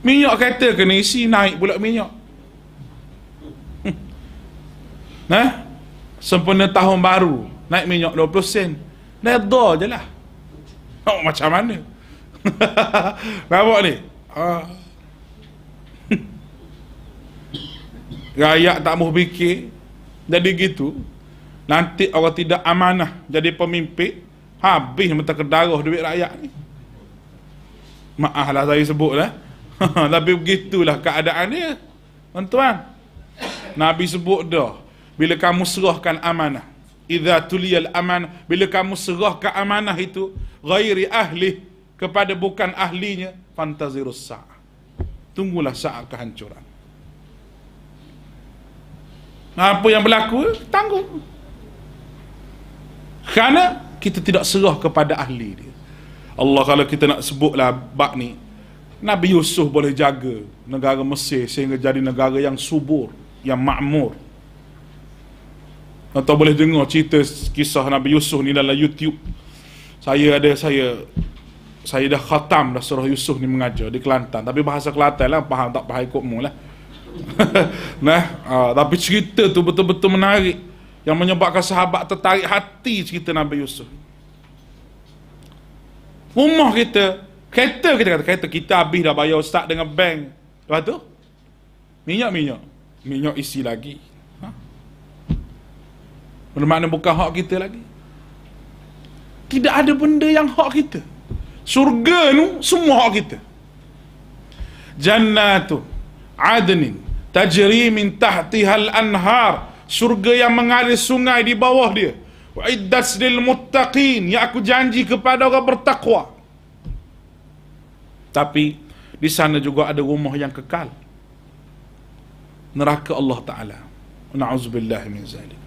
Minyak kereta kena isi naik pula minyak. Nah, sempena tahun baru naik minyak 20 sen. Reda je lah. Oh, macam mana? Nampak ni? Ha. Rakyat tak mau fikir. Jadi gitu. Nanti orang tidak amanah jadi pemimpin. Habis mata kedarah duit rakyat ni. Maaf lah saya sebut lah. <laughs> Tapi begitulah keadaan dia. Tuan-tuan. Nabi sebut dah bila kamu serahkan amanah idza tuliyal aman bila kamu serahkan amanah itu ghairi ahli kepada bukan ahlinya fantazirus sa' tunggulah saat kehancuran. Apa yang berlaku? Tanggung. Kerana kita tidak serah kepada ahli dia. Allah kalau kita nak sebutlah bab ni Nabi Yusuf boleh jaga negara Mesir sehingga jadi negara yang subur yang makmur. Atau boleh dengar cerita kisah Nabi Yusuf ni dalam YouTube. Saya ada saya saya dah khatam dah surah Yusuf ni mengajar di Kelantan. Tapi bahasa Kelantan lah faham tak faham ikutmu lah. <laughs> Nah uh, tapi cerita tu betul-betul menarik. Yang menyebabkan sahabat tertarik hati cerita Nabi Yusuf. Rumah kita kereta kita kata kereta kita habis dah bayar ustaz dengan bank. Lepas tu? Minyak minyak. Isi lagi. Bermakna bukan hak kita lagi. Tidak ada benda yang hak kita. Surga tu semua hak kita. Jannatu adnin tajri min tahtihal anhar. Surga yang mengalir sungai di bawah dia. Wa iddat lil muttaqin. Ya aku janji kepada orang bertakwa. Tapi di sana juga ada rumah yang kekal. Neraka Allah Taala. Na'udzubillah min zalik.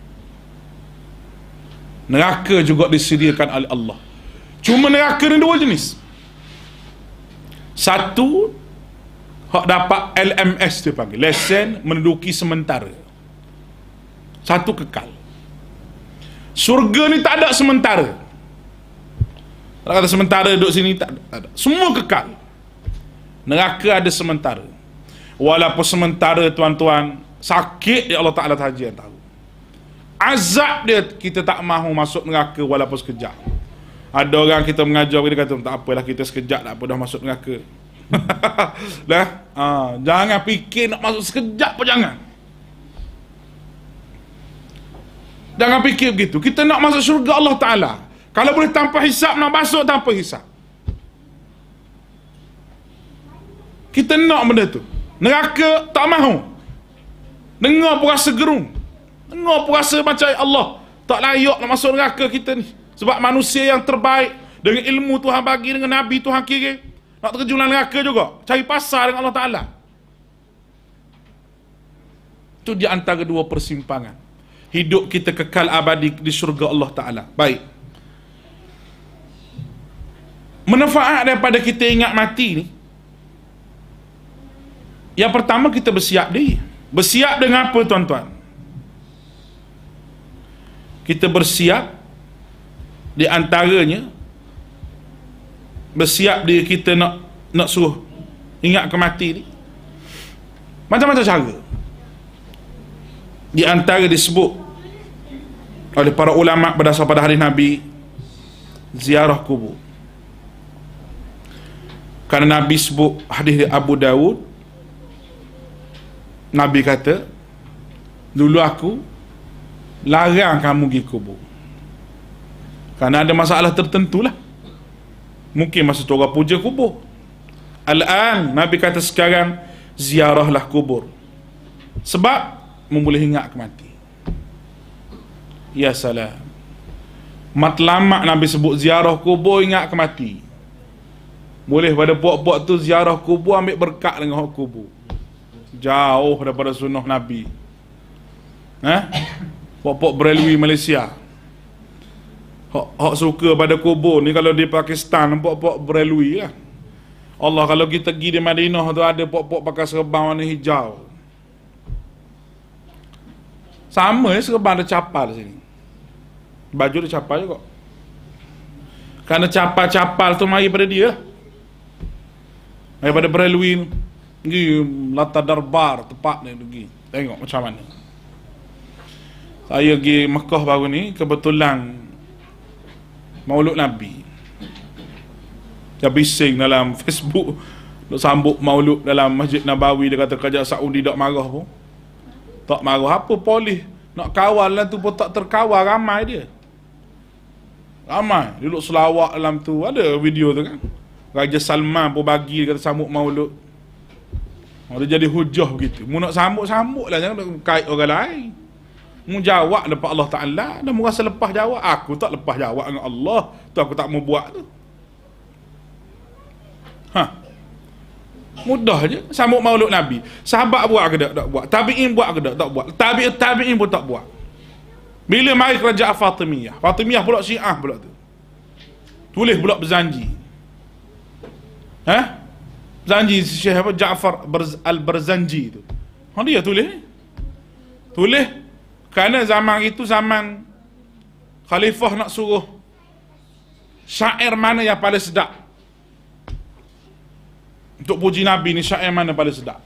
Neraka juga disediakan oleh Allah. Cuma neraka ni dua jenis. Satu hak dapat LMS dia panggil, lesen menduduki sementara. Satu kekal. Surga ni tak ada sementara. Tak kata sementara duduk sini tak ada. Semua kekal. Neraka ada sementara. Walaupun sementara tuan-tuan sakit ya Allah Taala tahu azab dia kita tak mahu masuk neraka walaupun sekejap ada orang kita mengajar dia kata tak apalah kita sekejap tak apa dah masuk neraka. <laughs> Dah? Ha, jangan fikir nak masuk sekejap pun jangan. Jangan fikir begitu. Kita nak masuk syurga Allah Ta'ala. Kalau boleh tanpa hisap nak masuk tanpa hisap. Kita nak benda tu. Neraka tak mahu. Dengar pun rasa gerung. Dengar pun rasa macam Allah tak layak nak masuk neraka kita ni sebab manusia yang terbaik dengan ilmu Tuhan bagi dengan Nabi Tuhan kira nak terjun dalam neraka juga. Cari pasar dengan Allah Ta'ala. Itu di antara dua persimpangan. Hidup kita kekal abadi di syurga Allah Ta'ala. Baik. Manfaat daripada kita ingat mati ni yang pertama kita bersiap diri. Bersiap dengan apa tuan-tuan? Kita bersiap di antaranya bersiap diri kita nak nak suruh ingat ke mati ni. Macam-macam cara. Di antara disebut oleh para ulama berdasar pada hadis Nabi ziarah kubur. Kerana Nabi sebut hadis Abu Dawud Nabi kata dulu aku larang kamu pergi kubur kerana ada masalah tertentu lah mungkin masa tu orang puja kubur. Al-an Nabi kata sekarang ziarahlah kubur. Sebab memboleh ingat ke mati. Ya salam. Matlamak Nabi sebut ziarah kubur ingat ke mati. Boleh pada puak-puak tu ziarah kubur ambil berkat dengan kubur. Jauh daripada sunnah Nabi. Eh? pok-pok berelui Malaysia hok, hok suka pada kubur ni kalau di Pakistan pok-pok berelui lah. Allah kalau kita pergi di Madinah tu ada pok-pok pakai serban warna hijau. Sama ya serban ada capal sini. Baju ada capal juga. Kerana capal-capal tu mari pada dia. Daripada berelui ni. Pergi latar darbar tempat ni pergi. Tengok macam mana. Saya pergi Mekah baru ni kebetulan maulud Nabi. Dia bising dalam <laughs> Facebook. Nak sambut maulud dalam Masjid Nabawi. Dia kata kerja Saudi tak marah pun tak marah. Apa polis nak kawal lah tu pun tak terkawal. Ramai dia. Ramai. Duduk selawak dalam tu. Ada video tu kan? Raja Salman pun bagi dia kata sambut maulud. Oh, dia jadi hujah begitu. Mu nak sambut-sambut lah. Jangan kait orang lain. Mu jawab lepas Allah Ta'ala. Dan mu rasa lepas jawab. Aku tak lepas jawab dengan Allah. Tu aku tak mau buat tu. Ha. Mudah je. Sambut maulud Nabi. Sahabat buat ke tak? Tak buat. Tabi'in buat ke tak? Tak buat. Tabi'in tabi pun tak buat. Bila mari kerajaan Fatimiyah. Fatimiyah pula syiah pula tu. Tulis pula berjanji. Ha? Zanji Syekh apa Ja'far Al-Barzanji tu. Ha dia tulis ni. Tulis kerana zaman itu zaman khalifah nak suruh syair mana yang paling sedap. Untuk puji Nabi ni syair mana paling sedap.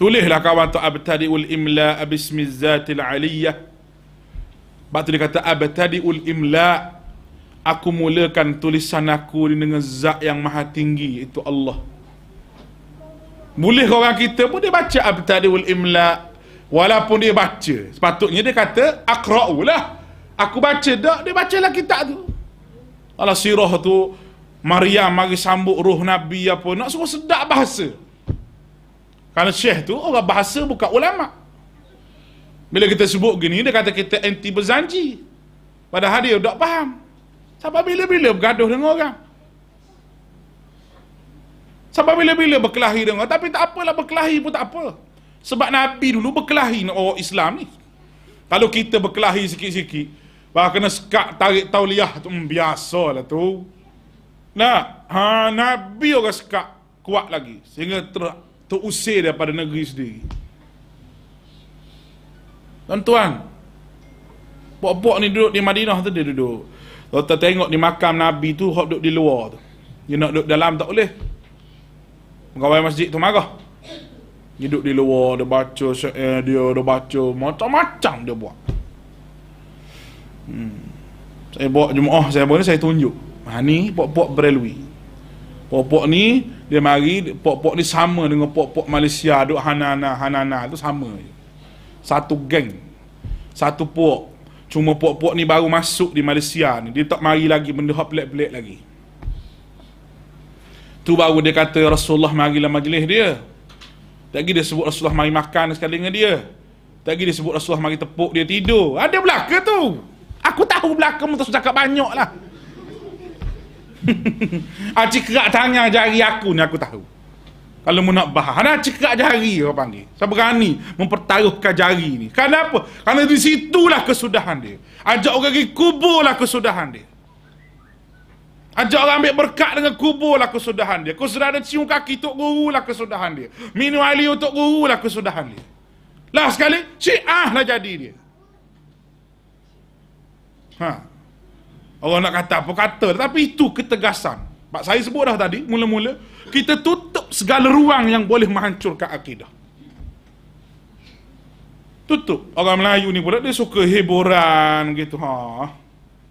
Tulislah kawan tu abtadiul imla bismi zatil aliyah. Sebab tu dia kata abtadiul imla aku mulakan tulisan aku dengan zat yang maha tinggi itu Allah boleh orang kita pun dia baca abtadiul imla walaupun dia baca. Sepatutnya dia kata akra'u lah aku baca tak dia baca lah kitab tu. Kalau sirah tu Maryam mari sambut roh Nabi apa nak suruh sedap bahasa. Kerana syekh tu orang bahasa bukan ulama. Bila kita sebut gini dia kata kita anti berzanji. Padahal dia tak faham. Sampai bila-bila bergaduh dengan orang. Sampai bila-bila berkelahi dengan orang. Tapi tak apalah berkelahi pun tak apa. Sebab Nabi dulu berkelahi dengan orang Islam ni. Kalau kita berkelahi sikit-sikit. Bahawa kena sekak tarik tauliah tu. Hmm, biasalah tu. Nah, ha, Nabi orang sekak kuat lagi. Sehingga ter, terusir daripada negeri sendiri. Tuan-tuan. Buat-buat ni duduk di Madinah tu dia duduk. Kalau tengok di makam Nabi tu Hak duduk di luar tu Dia nak duduk dalam tak boleh Pegawai masjid tu marah Duduk di luar Dia baca syair dia Dia baca Macam-macam dia buat hmm. Saya buat jemaah Saya buat ni saya tunjuk ha, Ni puak-puak berelui Puak-puak ni Dia mari pok-pok ni sama dengan pok-pok Malaysia duk hanana hanana tu sama je. Satu geng. Satu pok. Cuma pok-pok ni baru masuk di Malaysia ni. Dia tak mari lagi benda hot pelik-pelik lagi. Tu baru dia kata Rasulullah marilah majlis dia. Tak lagi dia sebut Rasulullah mari makan sekali dengan dia. Tak lagi dia sebut Rasulullah mari tepuk dia tidur. Ada belaka tu. Aku tahu belaka mu tak cakap banyak lah. <laughs> Aci kerak tangan jari aku ni aku tahu. Kalau mu nak bahas. Ada aci kerak jari orang panggil. Saya berani mempertaruhkan jari ni. Kenapa? Kerana di situlah kesudahan dia. Ajak orang pergi kuburlah kesudahan dia. Ajak orang ambil berkat dengan kuburlah kesudahan dia. Kau sudah ada cium kaki Tok Guru lah kesudahan dia. Minum air untuk Guru lah kesudahan dia. Lah sekali, syiah lah jadi dia. Ha. Orang nak kata apa kata Tapi itu ketegasan Pak saya sebut dah tadi Mula-mula Kita tutup segala ruang Yang boleh menghancurkan akidah Tutup Orang Melayu ni pula Dia suka hiburan gitu ha.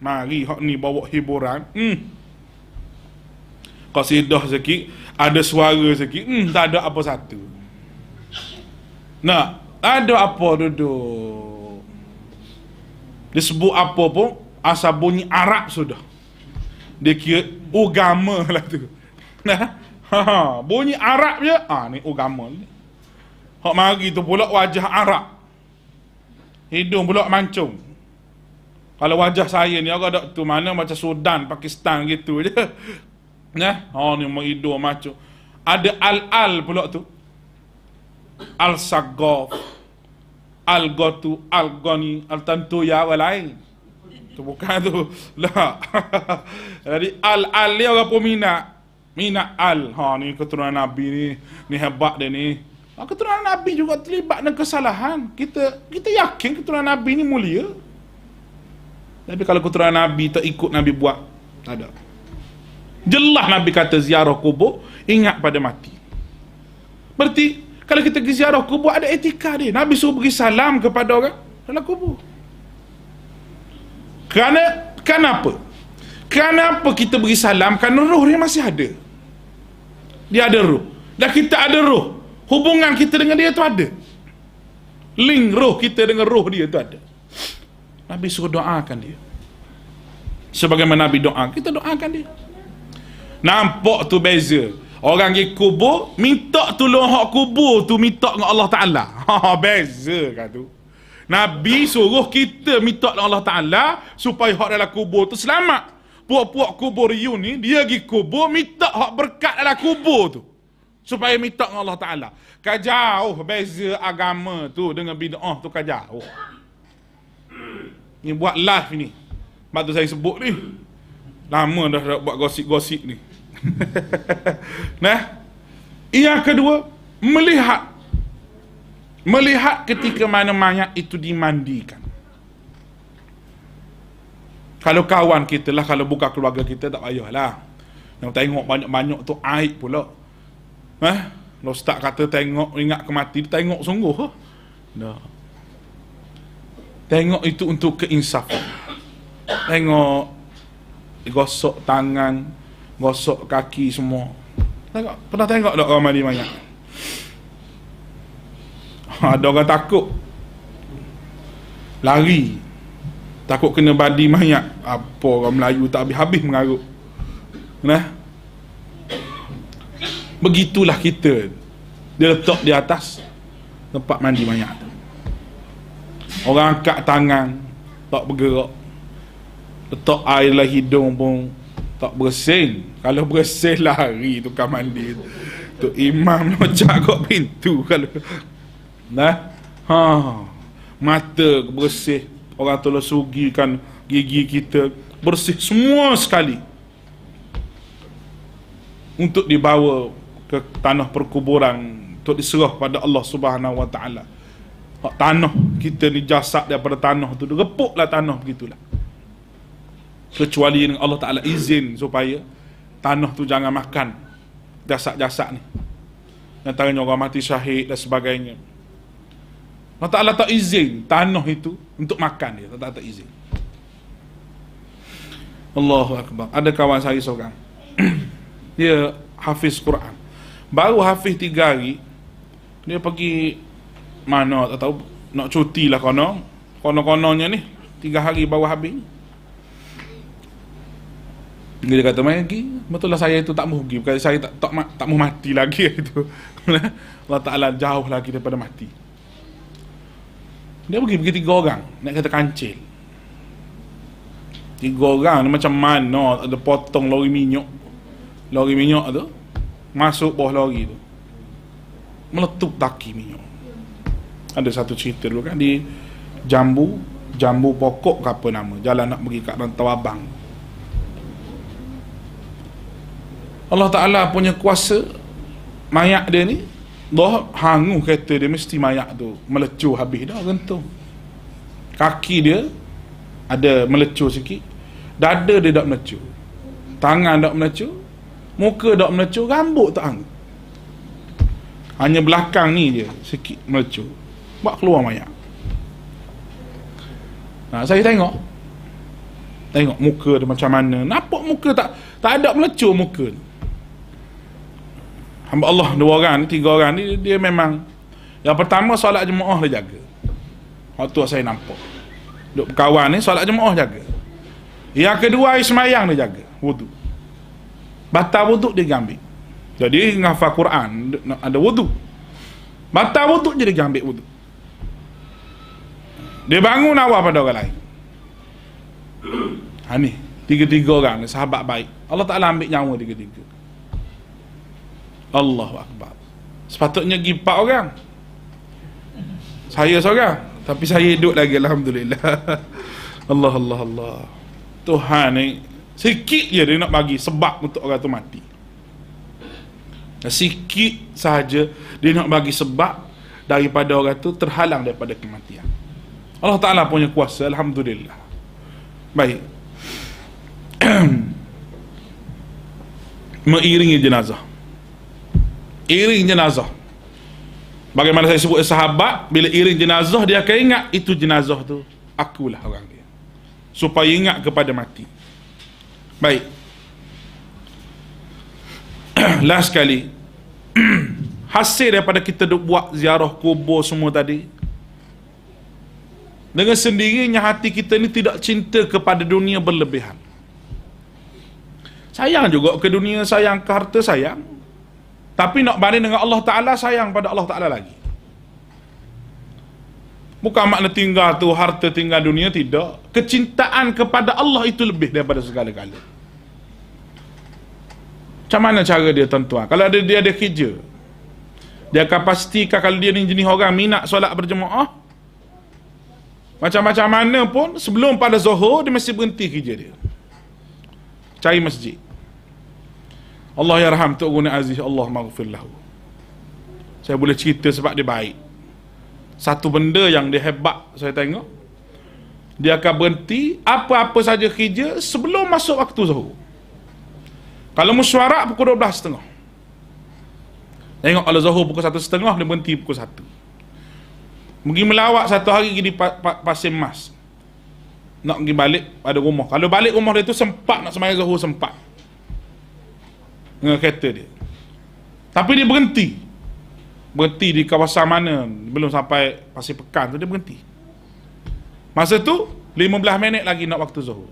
Mari hak ni bawa hiburan hmm. Qasidah sikit Ada suara sikit hmm, Tak ada apa satu. Nak Ada apa duduk. Dia sebut apa pun asal bunyi Arab sudah. Dia kira agama <laughs> lah tu. Nah ha, bunyi Arab je. Ah ni agama ni. Hak mari tu pula wajah Arab. Hidung pula mancung. Kalau wajah saya ni dok tu mana macam Sudan Pakistan gitu je nah oh ni hidung macam ada al-al pula tu. Al-sagaf al-gotu al-goni al-tantu ya lain. Tu bukan tu. <laughs> Lah. <laughs> Jadi al al dia orang pun minat. Minat al. Ha ni keturunan nabi ni. Ni hebat dia ni. Ha, keturunan nabi juga terlibat dengan kesalahan. Kita kita yakin keturunan nabi ni mulia. Tapi kalau keturunan nabi tak ikut nabi buat tak ada jelas nabi kata ziarah kubur ingat pada mati berarti kalau kita pergi ziarah kubur ada etika dia nabi suruh beri salam kepada orang dalam kubur kerana kenapa? Kenapa kita beri salam? Kerana roh dia masih ada. Dia ada roh. Dan kita ada roh. Hubungan kita dengan dia tu ada. Link roh kita dengan roh dia tu ada. Nabi suruh doakan dia. Sebagaimana Nabi doa, kita doakan dia. Nampak tu beza. Orang pergi kubur, minta tolong hak kubur tu minta dengan Allah Ta'ala. <laughs> Ha, beza kan tu. Nabi suruh kita minta Allah Ta'ala supaya hak dalam kubur tu selamat. Puak-puak kubur you ni, dia pergi kubur, minta hak berkat dalam kubur tu. Supaya minta dengan Allah Ta'ala. Kajauh beza agama tu dengan bid'ah tu kajauh. Ni buat live ni. Sebab tu saya sebut ni. Lama dah buat gosip-gosip ni. <laughs> nah, yang kedua, melihat Melihat ketika mana mayat itu dimandikan. Kalau kawan kita lah, kalau bukan keluarga kita, tak payahlah. Yang tengok banyak-banyak tu aib pula. Eh? Kalau start kata tengok, ingat kemati, tengok sungguh. Huh? Nah. Tengok itu untuk keinsafan. Tengok, gosok tangan, gosok kaki semua. Tengok, pernah tengok tak orang mandi mayat? <laughs> ada orang takut. Lari. Takut kena badi mayat apa orang Melayu tak habis-habis mengarut. Nah begitulah kita. Dia letak di atas tempat mandi mayat orang angkat tangan tak bergerak. Letak air lah hidung pun tak bersin kalau bersin <laughs> lari tukar mandi tu imam <laughs> locak kat pintu kalau Nah. Ha. Mata bersih. Orang tolong sugikan gigi kita bersih semua sekali. Untuk dibawa ke tanah perkuburan untuk diserah pada Allah Subhanahu Wa Taala. Tanah kita ni jasad daripada tanah tu repuklah tanah begitulah. Kecuali dengan Allah Taala izin supaya tanah tu jangan makan jasad-jasad ni. Antaranya orang mati syahid dan sebagainya. Allah Ta'ala tak izin tanah itu untuk makan dia. Allah Ta'ala tak izin. Allahu Akbar. Ada kawan saya seorang. <clears throat> dia hafiz Quran. baru hafiz tiga hari dia pergi mana tak tahu nak cuti lah kono kono-kononya ni tiga hari baru habis dia kata main lagi betul lah saya itu tak mau pergi. Bukan saya tak tak, tak mau mati lagi <laughs> itu. Allah Ta'ala jauh lagi daripada mati. Dia pergi pergi tiga orang. Nak kata kancil. Tiga orang ni macam mana? Ada potong lori minyak lori minyak tu masuk bawah lori tu. Meletup taki minyak ada satu cerita dulu kan di jambu. Jambu pokok ke apa nama. Jalan nak pergi kat rantau abang Allah Ta'ala punya kuasa mayat dia ni dah hangu kereta dia mesti mayat tu melecur habis dah gantung. Kaki dia ada melecur sikit dada dia tak melecur tangan tak melecur muka tak melecur rambut tak hangu. Hanya belakang ni je sikit melecur. Buat keluar mayat nah, saya tengok. Tengok muka dia macam mana. Nampak muka tak tak ada melecur muka ni hamba Allah dua orang tiga orang ni dia memang yang pertama solat jemaah dia jaga. Waktu saya nampak. Duk kawan ni solat jemaah jaga. Yang kedua air semayang dia jaga wudu. Batal wudu dia ambil. Jadi ngafal Quran ada wudu. Batal wudu je dia ambil wudu. Dia bangun awal pada orang lain. Ha ni. Tiga-tiga orang sahabat baik. Allah Ta'ala ambil nyawa tiga-tiga Allahu Akbar. Sepatutnya pergi empat orang. Saya seorang tapi saya hidup lagi Alhamdulillah. <laughs> Allah Allah Allah. Tuhan ni sikit je dia nak bagi sebab untuk orang tu mati. Sikit sahaja dia nak bagi sebab daripada orang tu terhalang daripada kematian. Allah Ta'ala punya kuasa Alhamdulillah. Baik. <clears throat> Mengiringi jenazah iring jenazah. Bagaimana saya sebut sahabat bila iring jenazah dia akan ingat itu jenazah tu akulah orang dia. Supaya ingat kepada mati. Baik. <clears throat> Last sekali. <clears throat> Hasil daripada kita buat ziarah kubur semua tadi dengan sendirinya hati kita ni tidak cinta kepada dunia berlebihan. Sayang juga ke dunia sayang ke harta sayang tapi nak banding dengan Allah Ta'ala sayang pada Allah Ta'ala lagi. Bukan makna tinggal tu harta tinggal dunia, tidak. Kecintaan kepada Allah itu lebih daripada segala-gala. Macam mana cara dia tuan-tuan? Kalau ada, dia ada kerja, dia akan pastikan kalau dia ni jenis orang minat solat berjemaah, macam-macam mana pun, sebelum pada zuhur, dia mesti berhenti kerja dia. Cari masjid. Allah ya raham Tok Guna Aziz Allah maghfir lahu. Saya boleh cerita sebab dia baik. Satu benda yang dia hebat saya tengok dia akan berhenti apa-apa saja kerja sebelum masuk waktu zuhur. Kalau musyarak pukul 12.30 tengok kalau zuhur pukul 1.30 dia berhenti pukul 1 pergi melawak satu hari di pasir emas. Nak pergi balik pada rumah. Kalau balik rumah dia tu sempat nak semayang zuhur sempat dengan kereta dia. Tapi dia berhenti. Berhenti di kawasan mana belum sampai pasir pekan tu dia berhenti. Masa tu 15 minit lagi nak waktu zuhur.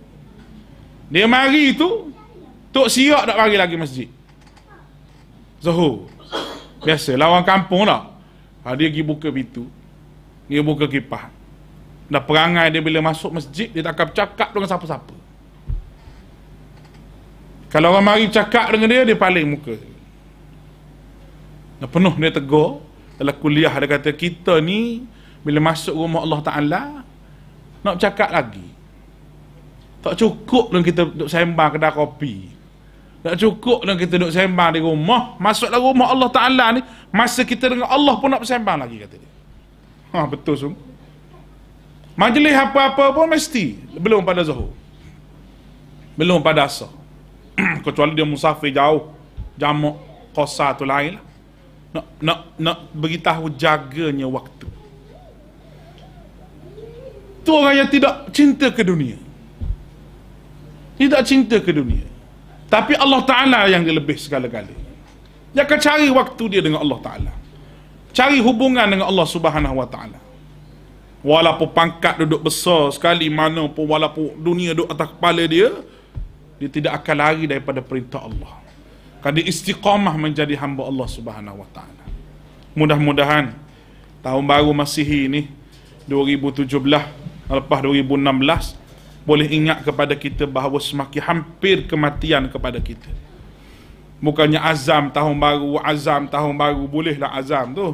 Dia mari tu Tok Siak nak mari lagi masjid. Zuhur. Biasa lawan kampung lah. Ha, Dia pergi buka pintu. Dia buka kipas. Dah perangai dia bila masuk masjid Dia tak akan bercakap dengan siapa-siapa kalau orang mari cakap dengan dia, dia paling muka. Dah penuh dia tegur. Dalam kuliah dia kata, kita ni bila masuk rumah Allah Ta'ala, nak cakap lagi. Tak cukup dengan kita duduk sembang kedai kopi. Tak cukup dengan kita duduk sembang di rumah. Masuklah rumah Allah Ta'ala ni, masa kita dengan Allah pun nak bersembang lagi, kata dia. Ha, betul sungguh. Majlis apa-apa pun mesti belum pada zuhur. Belum pada asar. <clears throat> kecuali dia musafir jauh jamak kosa tu lain lah. nak nak nak beritahu jaganya waktu tu orang yang tidak cinta ke dunia tidak cinta ke dunia tapi Allah Ta'ala yang lebih segala-gala Dia akan cari waktu dia dengan Allah Ta'ala. Cari hubungan dengan Allah Subhanahu Wa Ta'ala. Walaupun pangkat duduk besar sekali, mana pun walaupun dunia duduk atas kepala dia, dia tidak akan lari daripada perintah Allah. Kerana istiqamah menjadi hamba Allah Subhanahu Wa Ta'ala. Mudah-mudahan tahun baru Masihi ini 2017 lepas 2016 boleh ingat kepada kita bahawa semakin hampir kematian kepada kita. Bukannya azam tahun baru, azam tahun baru, bolehlah azam tu.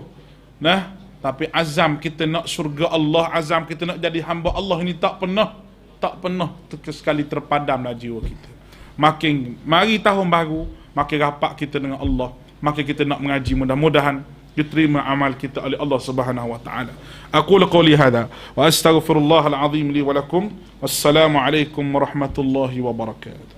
Nah, tapi azam kita nak surga Allah, azam kita nak jadi hamba Allah ini tak pernah tak pernah sekali terpadam dalam jiwa kita. Makin mari tahun baru, makin rapat kita dengan Allah, makin kita nak mengaji mudah-mudahan diterima amal kita oleh Allah Subhanahu wa taala. Aku qawli hadha wa astaghfirullah al-azim li wa lakum. Wassalamu alaikum warahmatullahi wabarakatuh.